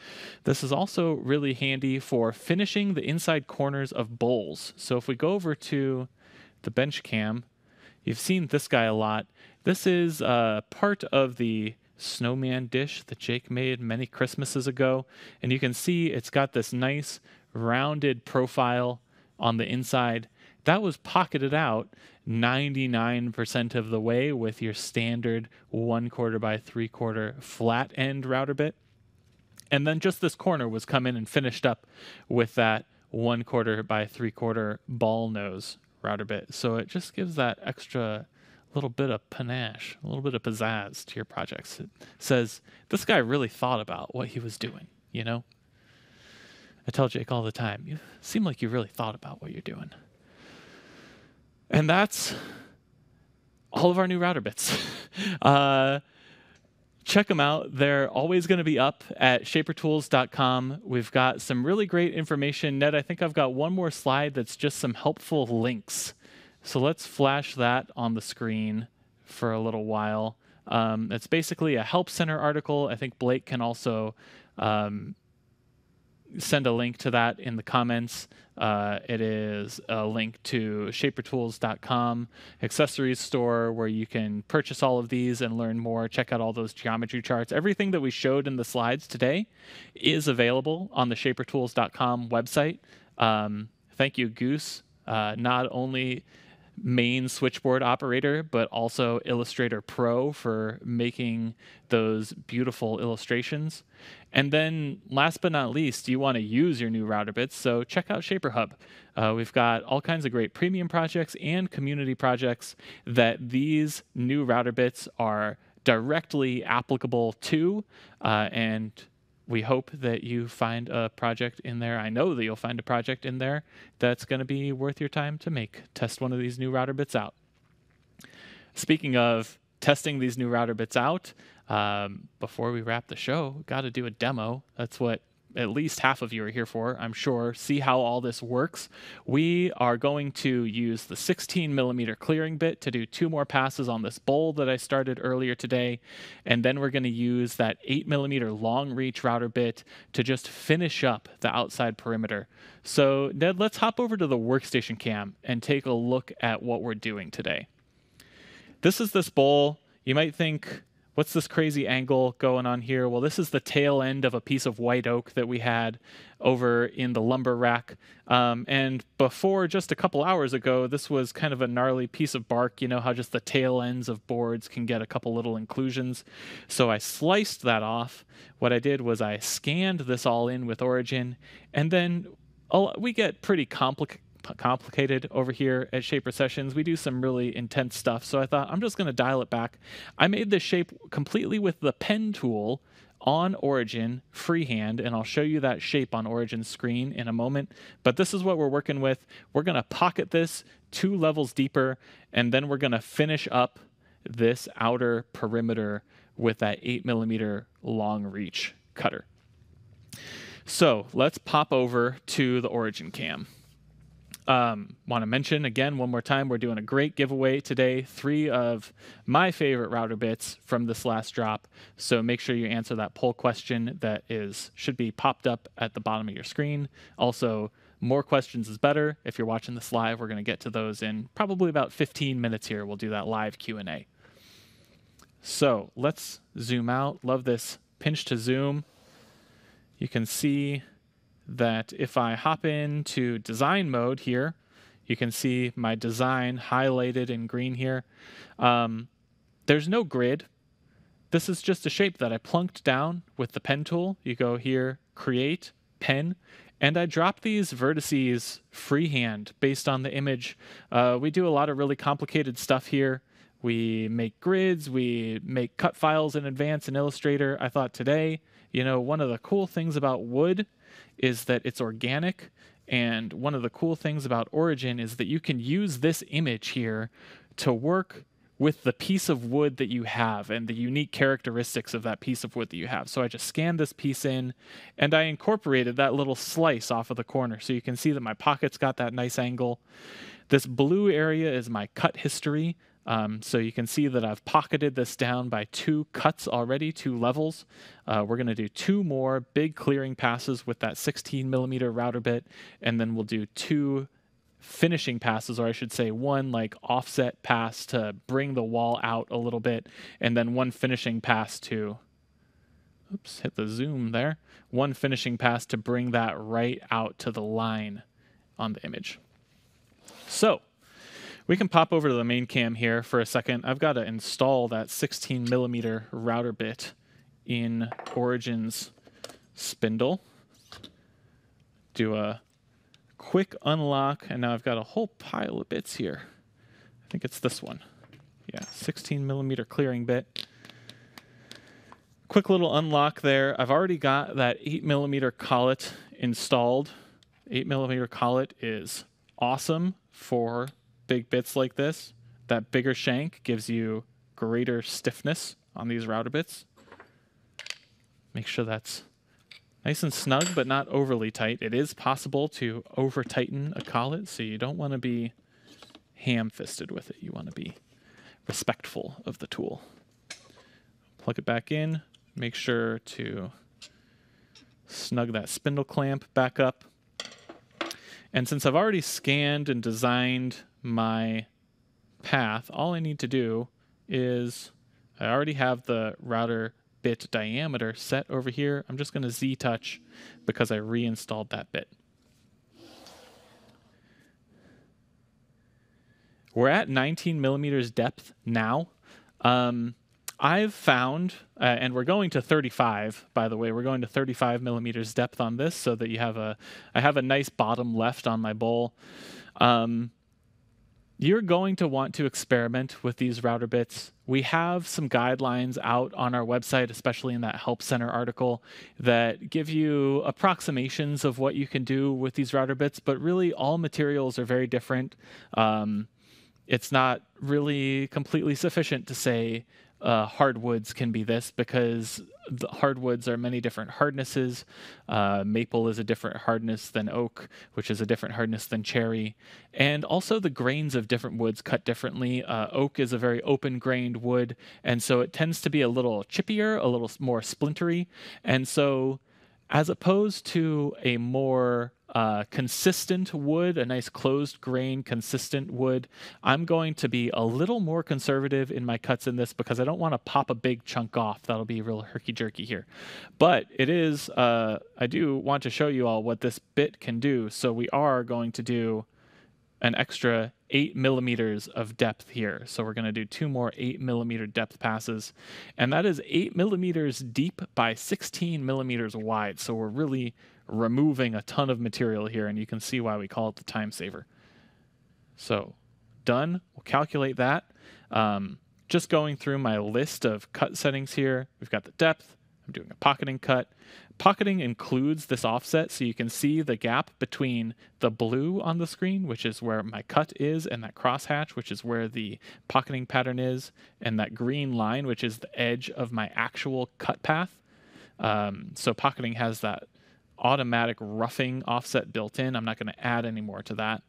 This is also really handy for finishing the inside corners of bowls. So if we go over to the bench cam, you've seen this guy a lot. This is uh, part of the snowman dish that Jake made many Christmases ago. And you can see it's got this nice rounded profile on the inside. That was pocketed out 99% of the way with your standard one quarter by three quarter flat end router bit. And then just this corner was come in and finished up with that one quarter by three quarter ball nose router bit. So it just gives that extra little bit of panache, a little bit of pizzazz to your projects. It says this guy really thought about what he was doing, you know? I tell Jake all the time, you seem like you really thought about what you're doing. And that's all of our new router bits. <laughs> uh, check them out. They're always going to be up at shapertools.com. We've got some really great information. Ned, I think I've got one more slide that's just some helpful links so let's flash that on the screen for a little while. Um, it's basically a Help Center article. I think Blake can also um, send a link to that in the comments. Uh, it is a link to shapertools.com accessories store where you can purchase all of these and learn more. Check out all those geometry charts. Everything that we showed in the slides today is available on the shapertools.com website. Um, thank you, Goose. Uh, not only main switchboard operator, but also Illustrator Pro for making those beautiful illustrations. And then last but not least, you want to use your new router bits, so check out ShaperHub. Uh, we've got all kinds of great premium projects and community projects that these new router bits are directly applicable to, uh, and we hope that you find a project in there. I know that you'll find a project in there that's going to be worth your time to make. Test one of these new router bits out. Speaking of testing these new router bits out, um, before we wrap the show, got to do a demo. That's what at least half of you are here for, I'm sure, see how all this works. We are going to use the 16 millimeter clearing bit to do two more passes on this bowl that I started earlier today. And then we're going to use that 8 millimeter long reach router bit to just finish up the outside perimeter. So, Ned, let's hop over to the workstation cam and take a look at what we're doing today. This is this bowl. You might think, what's this crazy angle going on here? Well, this is the tail end of a piece of white oak that we had over in the lumber rack. Um, and before, just a couple hours ago, this was kind of a gnarly piece of bark. You know how just the tail ends of boards can get a couple little inclusions. So I sliced that off. What I did was I scanned this all in with Origin, and then we get pretty complicated complicated over here at Shaper Sessions. We do some really intense stuff. So I thought I'm just going to dial it back. I made this shape completely with the pen tool on Origin freehand, and I'll show you that shape on Origin screen in a moment. But this is what we're working with. We're going to pocket this two levels deeper, and then we're going to finish up this outer perimeter with that 8 millimeter long reach cutter. So let's pop over to the Origin cam. Um, Want to mention again one more time, we're doing a great giveaway today. Three of my favorite router bits from this last drop. So make sure you answer that poll question that is should be popped up at the bottom of your screen. Also, more questions is better. If you're watching this live, we're going to get to those in probably about 15 minutes here. We'll do that live Q&A. So let's zoom out. Love this pinch to zoom. You can see that if I hop into design mode here, you can see my design highlighted in green here. Um, there's no grid. This is just a shape that I plunked down with the pen tool. You go here, create, pen, and I drop these vertices freehand based on the image. Uh, we do a lot of really complicated stuff here. We make grids, we make cut files in advance in Illustrator. I thought today, you know, one of the cool things about wood is that it's organic. And one of the cool things about Origin is that you can use this image here to work with the piece of wood that you have and the unique characteristics of that piece of wood that you have. So I just scanned this piece in and I incorporated that little slice off of the corner. So you can see that my pocket's got that nice angle. This blue area is my cut history. Um, so you can see that I've pocketed this down by two cuts already, two levels. Uh, we're going to do two more big clearing passes with that 16 millimeter router bit, and then we'll do two finishing passes, or I should say one like offset pass to bring the wall out a little bit, and then one finishing pass to, oops, hit the zoom there, one finishing pass to bring that right out to the line on the image. So we can pop over to the main cam here for a second. I've got to install that 16 millimeter router bit in Origin's spindle. Do a quick unlock, and now I've got a whole pile of bits here. I think it's this one. Yeah, 16 millimeter clearing bit. Quick little unlock there. I've already got that 8 millimeter collet installed. 8 millimeter collet is awesome for big bits like this. That bigger shank gives you greater stiffness on these router bits. Make sure that's nice and snug, but not overly tight. It is possible to over tighten a collet, so you don't want to be ham fisted with it. You want to be respectful of the tool. Plug it back in, make sure to snug that spindle clamp back up. And since I've already scanned and designed my path, all I need to do is I already have the router bit diameter set over here. I'm just going to Z-touch because I reinstalled that bit. We're at 19 millimeters depth now. Um, I've found, uh, and we're going to 35, by the way, we're going to 35 millimeters depth on this so that you have a, I have a nice bottom left on my bowl. Um, you're going to want to experiment with these router bits. We have some guidelines out on our website, especially in that Help Center article, that give you approximations of what you can do with these router bits, but really all materials are very different. Um, it's not really completely sufficient to say uh, hardwoods can be this because the hardwoods are many different hardnesses. Uh, maple is a different hardness than oak, which is a different hardness than cherry. And also the grains of different woods cut differently. Uh, oak is a very open grained wood, and so it tends to be a little chippier, a little more splintery. And so as opposed to a more uh, consistent wood, a nice closed grain, consistent wood. I'm going to be a little more conservative in my cuts in this because I don't want to pop a big chunk off. That'll be real herky jerky here. But it is, uh, I do want to show you all what this bit can do. So we are going to do an extra eight millimeters of depth here. So we're going to do two more eight millimeter depth passes. And that is eight millimeters deep by 16 millimeters wide. So we're really removing a ton of material here, and you can see why we call it the time saver. So done. We'll calculate that. Um, just going through my list of cut settings here, we've got the depth. I'm doing a pocketing cut. Pocketing includes this offset, so you can see the gap between the blue on the screen, which is where my cut is, and that crosshatch, which is where the pocketing pattern is, and that green line, which is the edge of my actual cut path. Um, so pocketing has that automatic roughing offset built in. I'm not going to add any more to that.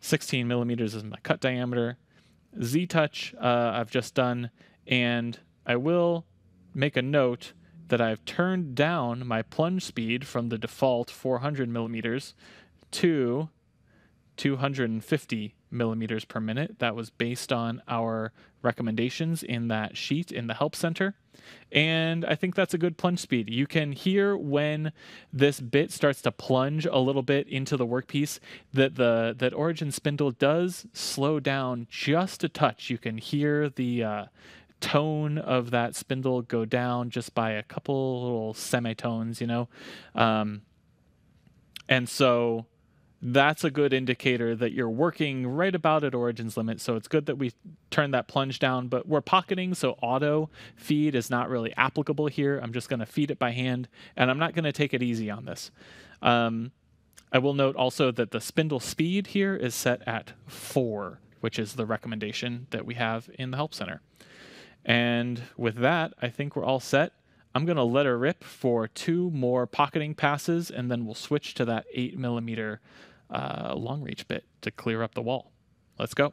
16 millimeters is my cut diameter. Z-touch uh, I've just done, and I will make a note that I've turned down my plunge speed from the default 400 millimeters to 250 millimeters per minute. That was based on our recommendations in that sheet in the Help Center. And I think that's a good plunge speed. You can hear when this bit starts to plunge a little bit into the workpiece that the that Origin spindle does slow down just a touch. You can hear the uh, tone of that spindle go down just by a couple little semitones, you know. Um, and so that's a good indicator that you're working right about at Origin's limit. So it's good that we turn that plunge down, but we're pocketing, so auto feed is not really applicable here. I'm just going to feed it by hand, and I'm not going to take it easy on this. Um, I will note also that the spindle speed here is set at four which is the recommendation that we have in the Help Center. And with that, I think we're all set. I'm going to let her rip for two more pocketing passes, and then we'll switch to that 8 millimeter uh, long reach bit to clear up the wall. Let's go.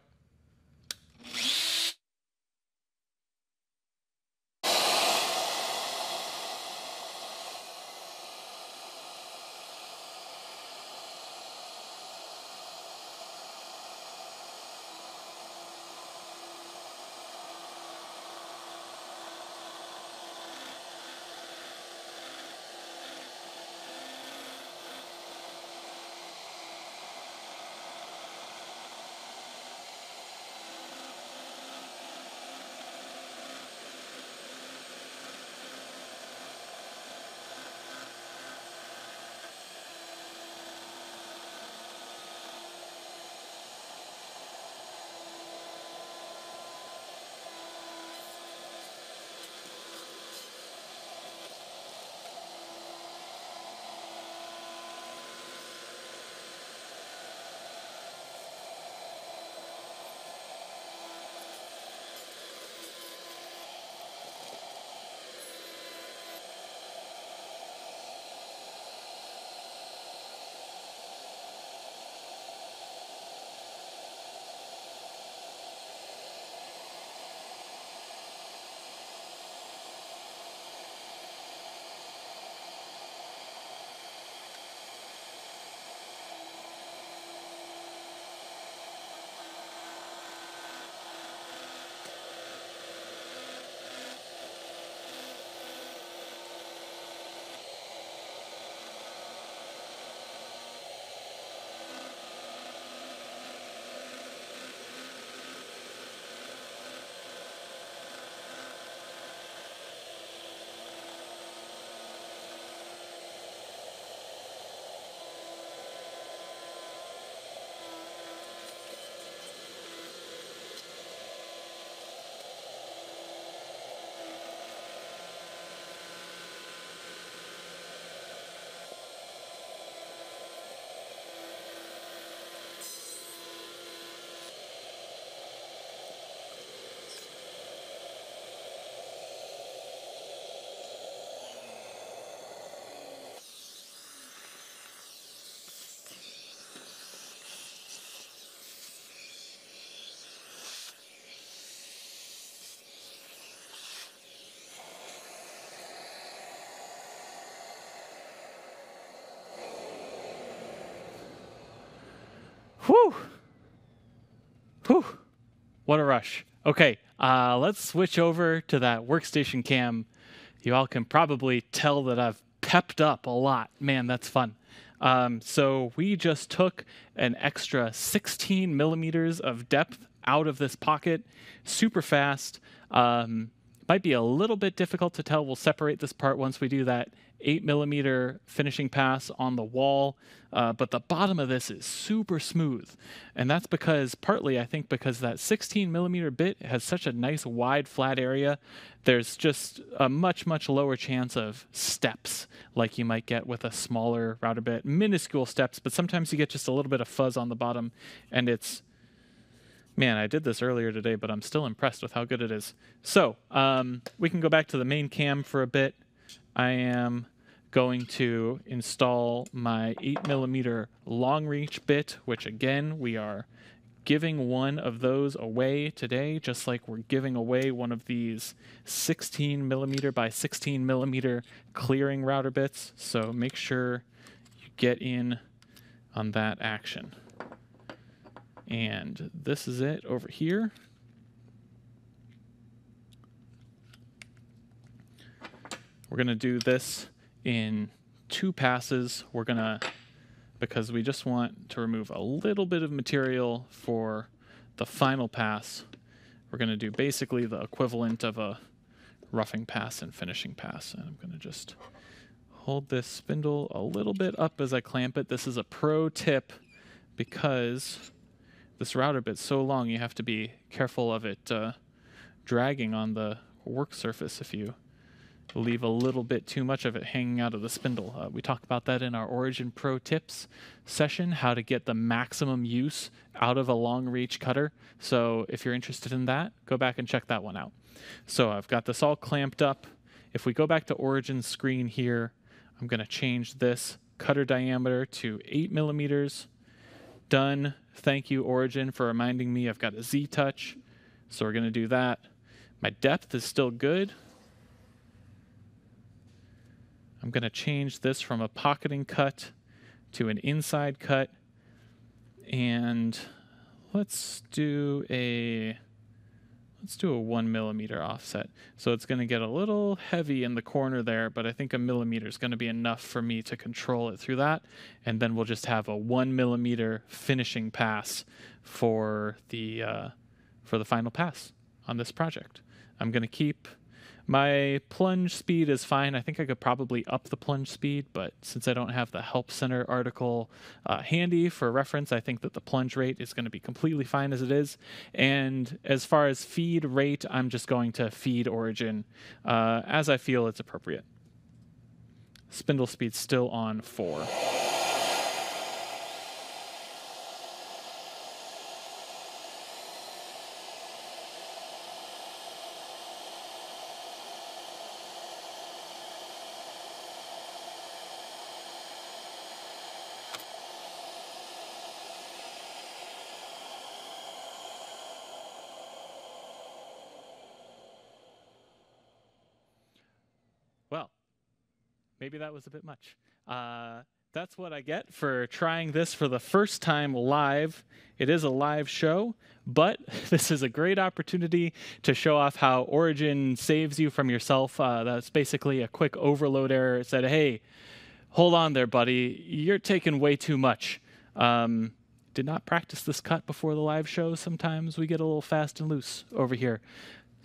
Whew. Whew. What a rush. Okay, uh, let's switch over to that workstation cam. You all can probably tell that I've pepped up a lot. Man, that's fun. Um, so we just took an extra 16 millimeters of depth out of this pocket, super fast. Um, might be a little bit difficult to tell. We'll separate this part once we do that 8 millimeter finishing pass on the wall, uh, but the bottom of this is super smooth. And that's because, partly, I think, because that 16 millimeter bit has such a nice wide flat area, there's just a much, much lower chance of steps like you might get with a smaller router bit. Minuscule steps, but sometimes you get just a little bit of fuzz on the bottom, and it's Man, I did this earlier today, but I'm still impressed with how good it is. So um, we can go back to the main cam for a bit. I am going to install my 8 millimeter long reach bit, which again, we are giving one of those away today, just like we're giving away one of these 16 millimeter by 16 millimeter clearing router bits. So make sure you get in on that action. And this is it over here. We're going to do this in two passes. We're going to, because we just want to remove a little bit of material for the final pass, we're going to do basically the equivalent of a roughing pass and finishing pass. And I'm going to just hold this spindle a little bit up as I clamp it. This is a pro tip because this router bit's so long you have to be careful of it uh, dragging on the work surface if you leave a little bit too much of it hanging out of the spindle. Uh, we talk about that in our Origin Pro Tips session, how to get the maximum use out of a long reach cutter. So if you're interested in that, go back and check that one out. So I've got this all clamped up. If we go back to Origin screen here, I'm going to change this cutter diameter to 8 millimeters. Done. Thank you, Origin, for reminding me I've got a Z-touch. So we're going to do that. My depth is still good. I'm going to change this from a pocketing cut to an inside cut. And let's do a let's do a one millimeter offset. So it's going to get a little heavy in the corner there, but I think a millimeter is going to be enough for me to control it through that. And then we'll just have a one millimeter finishing pass for the uh, for the final pass on this project. I'm going to keep my plunge speed is fine. I think I could probably up the plunge speed, but since I don't have the Help Center article uh, handy for reference, I think that the plunge rate is going to be completely fine as it is. And as far as feed rate, I'm just going to feed Origin uh, as I feel it's appropriate. Spindle speed still on 4. Well, maybe that was a bit much. Uh, that's what I get for trying this for the first time live. It is a live show, but <laughs> this is a great opportunity to show off how Origin saves you from yourself. Uh, that's basically a quick overload error. It said, hey, hold on there, buddy. You're taking way too much. Um, did not practice this cut before the live show. Sometimes we get a little fast and loose over here.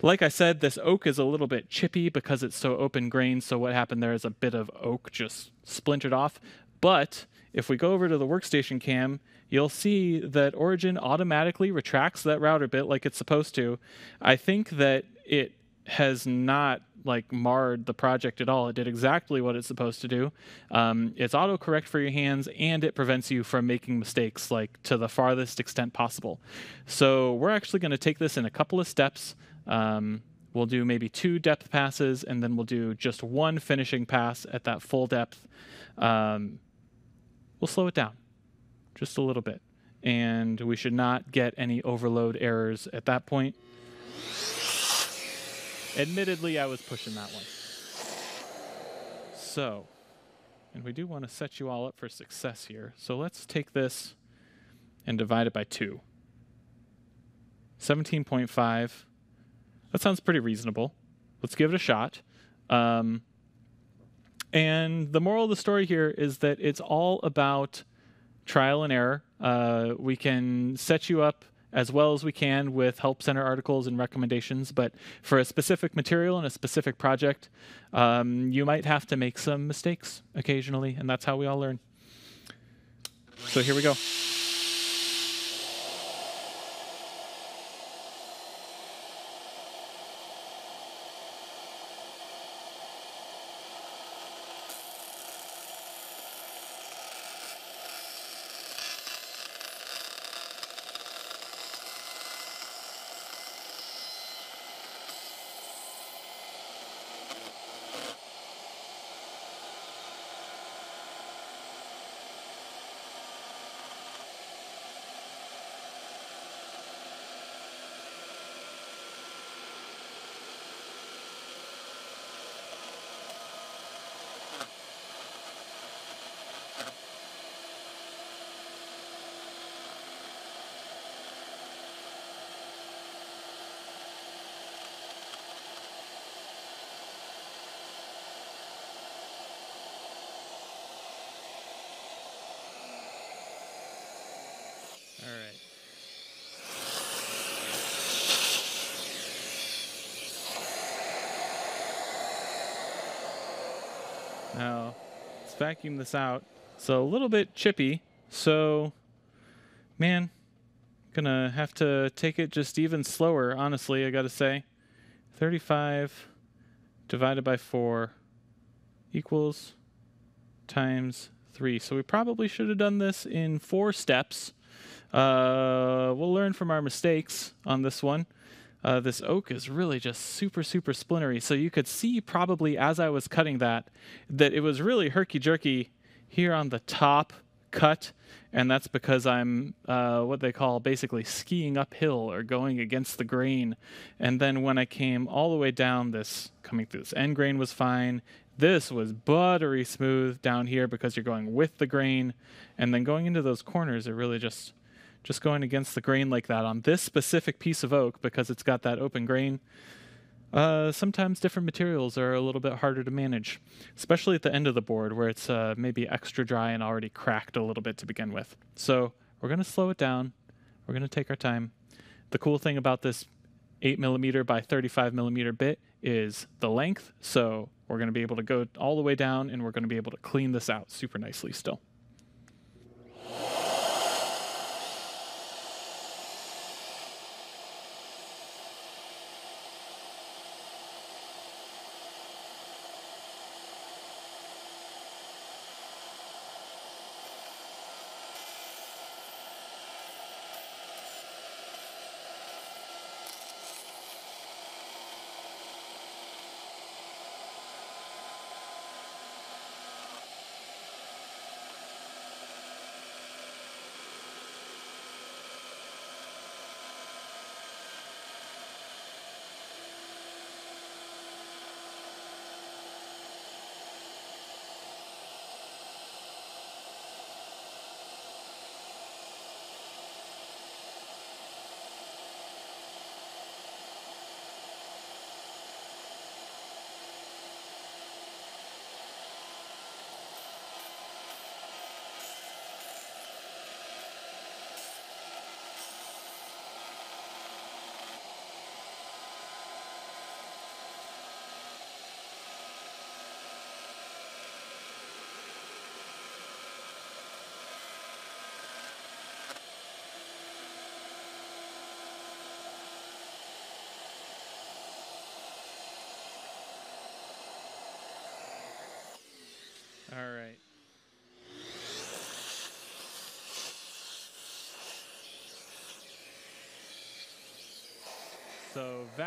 Like I said, this oak is a little bit chippy because it's so open grained. So what happened there is a bit of oak just splintered off. But if we go over to the workstation cam, you'll see that Origin automatically retracts that router bit like it's supposed to. I think that it has not like marred the project at all. It did exactly what it's supposed to do. Um, it's autocorrect for your hands and it prevents you from making mistakes like to the farthest extent possible. So we're actually going to take this in a couple of steps. Um, we'll do maybe two depth passes and then we'll do just one finishing pass at that full depth. Um, we'll slow it down just a little bit. And we should not get any overload errors at that point. Admittedly, I was pushing that one. So, and we do want to set you all up for success here. So let's take this and divide it by 2. 17.5. That sounds pretty reasonable. Let's give it a shot. Um, and the moral of the story here is that it's all about trial and error. Uh, we can set you up as well as we can with help center articles and recommendations. But for a specific material and a specific project, um, you might have to make some mistakes occasionally, and that's how we all learn. So here we go. Vacuum this out. So a little bit chippy. So, man, gonna have to take it just even slower, honestly, I gotta say. 35 divided by 4 equals times 3. So we probably should have done this in four steps. Uh, we'll learn from our mistakes on this one. Uh, this oak is really just super, super splintery. So you could see probably as I was cutting that, that it was really herky-jerky here on the top cut. And that's because I'm uh, what they call basically skiing uphill or going against the grain. And then when I came all the way down this, coming through this end grain was fine. This was buttery smooth down here because you're going with the grain. And then going into those corners, it really just just going against the grain like that on this specific piece of oak because it's got that open grain. Uh, sometimes different materials are a little bit harder to manage, especially at the end of the board where it's uh, maybe extra dry and already cracked a little bit to begin with. So we're going to slow it down. We're going to take our time. The cool thing about this 8 millimeter by 35 millimeter bit is the length. So we're going to be able to go all the way down and we're going to be able to clean this out super nicely still.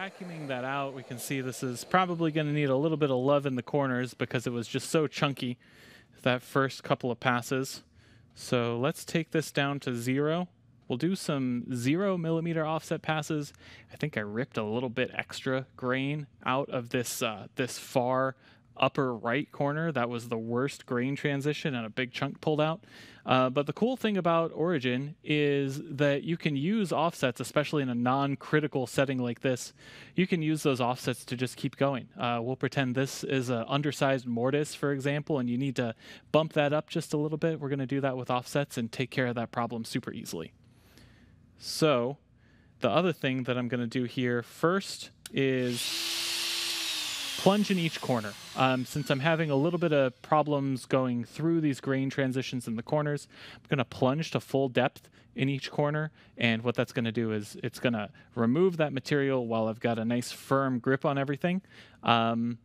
Vacuuming that out, we can see this is probably going to need a little bit of love in the corners because it was just so chunky that first couple of passes. So let's take this down to zero. We'll do some zero millimeter offset passes. I think I ripped a little bit extra grain out of this uh, this far upper right corner. That was the worst grain transition and a big chunk pulled out. Uh, but the cool thing about Origin is that you can use offsets, especially in a non-critical setting like this. You can use those offsets to just keep going. Uh, we'll pretend this is an undersized mortise, for example, and you need to bump that up just a little bit. We're going to do that with offsets and take care of that problem super easily. So the other thing that I'm going to do here first is plunge in each corner. Um, since I'm having a little bit of problems going through these grain transitions in the corners, I'm going to plunge to full depth in each corner. And what that's going to do is it's going to remove that material while I've got a nice firm grip on everything. Um,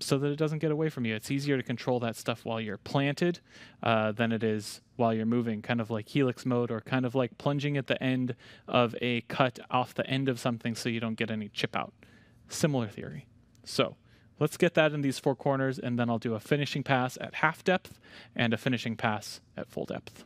so that it doesn't get away from you. It's easier to control that stuff while you're planted uh, than it is while you're moving, kind of like helix mode or kind of like plunging at the end of a cut off the end of something so you don't get any chip out. Similar theory. So let's get that in these four corners, and then I'll do a finishing pass at half depth and a finishing pass at full depth.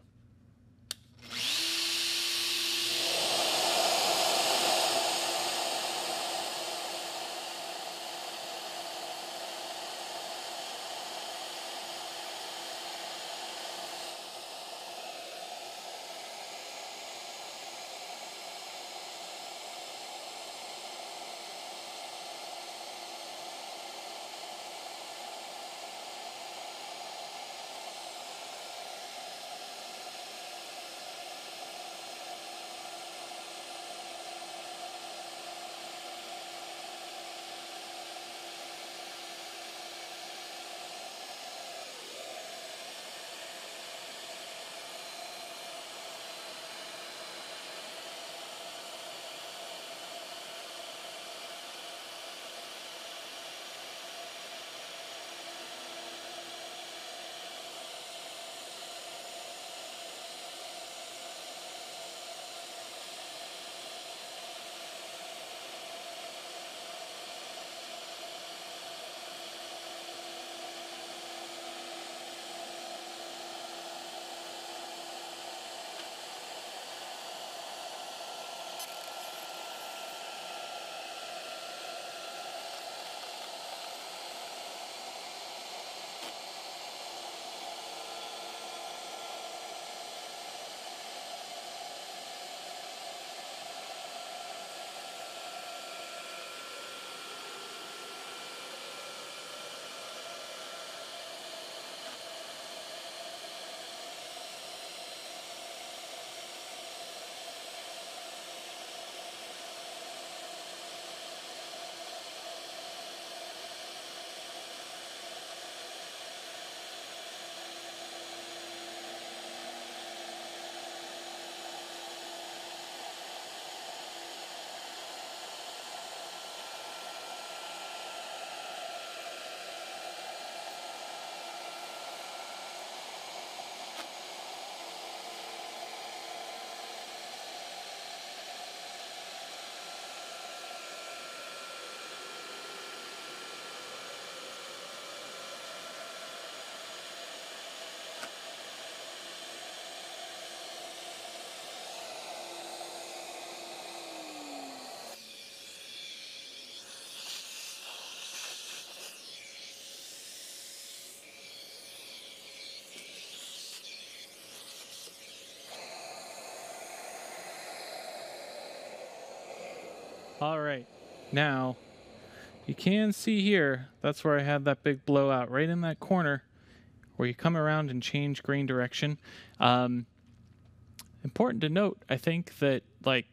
Now, you can see here, that's where I had that big blowout, right in that corner where you come around and change grain direction. Um, important to note, I think that like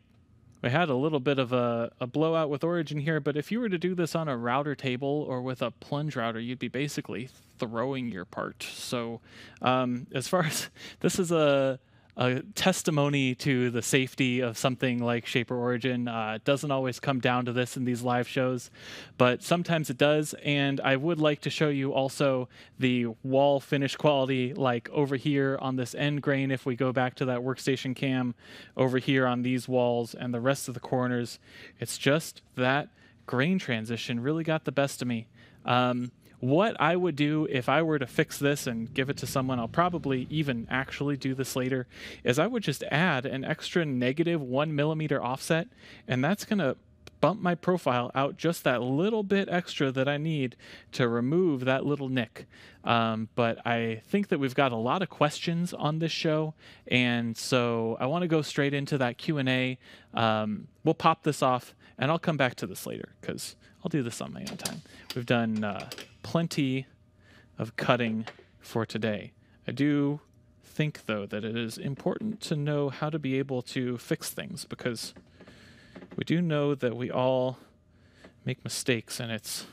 we had a little bit of a, a blowout with origin here, but if you were to do this on a router table or with a plunge router, you'd be basically throwing your part. So um, as far <laughs> as this is a a testimony to the safety of something like Shaper Origin. Uh, doesn't always come down to this in these live shows, but sometimes it does. And I would like to show you also the wall finish quality, like over here on this end grain. If we go back to that workstation cam over here on these walls and the rest of the corners, it's just that grain transition really got the best of me. Um, what I would do if I were to fix this and give it to someone, I'll probably even actually do this later, is I would just add an extra negative one millimeter offset, and that's going to bump my profile out just that little bit extra that I need to remove that little nick. Um, but I think that we've got a lot of questions on this show, and so I want to go straight into that Q and A. Um, we'll pop this off, and I'll come back to this later because I'll do this on my own time. We've done uh, plenty of cutting for today. I do think, though, that it is important to know how to be able to fix things because we do know that we all make mistakes, and it's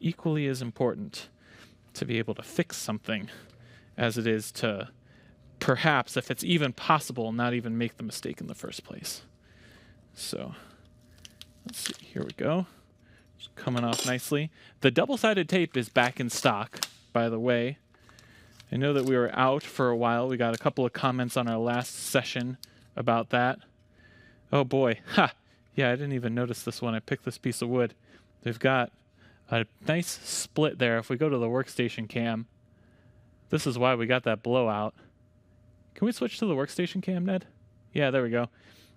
equally as important to be able to fix something as it is to perhaps, if it's even possible, not even make the mistake in the first place. So let's see, here we go It's coming off nicely. The double-sided tape is back in stock, by the way. I know that we were out for a while. We got a couple of comments on our last session about that. Oh boy. Ha! Yeah, I didn't even notice this when I picked this piece of wood. They've got a nice split there. If we go to the workstation cam, this is why we got that blowout. Can we switch to the workstation cam, Ned? Yeah, there we go.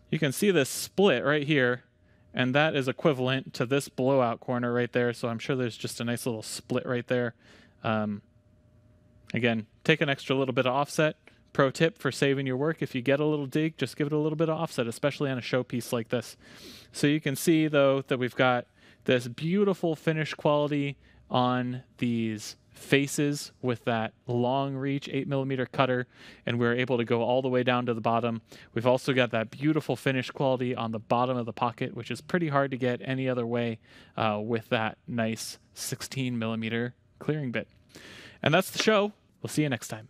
You can see this split right here and that is equivalent to this blowout corner right there. So I'm sure there's just a nice little split right there. Um, again, take an extra little bit of offset. Pro tip for saving your work, if you get a little dig, just give it a little bit of offset, especially on a showpiece like this. So you can see though that we've got this beautiful finish quality on these faces with that long reach 8 millimeter cutter and we are able to go all the way down to the bottom. We've also got that beautiful finish quality on the bottom of the pocket which is pretty hard to get any other way uh, with that nice 16 millimeter clearing bit. And that's the show. We'll see you next time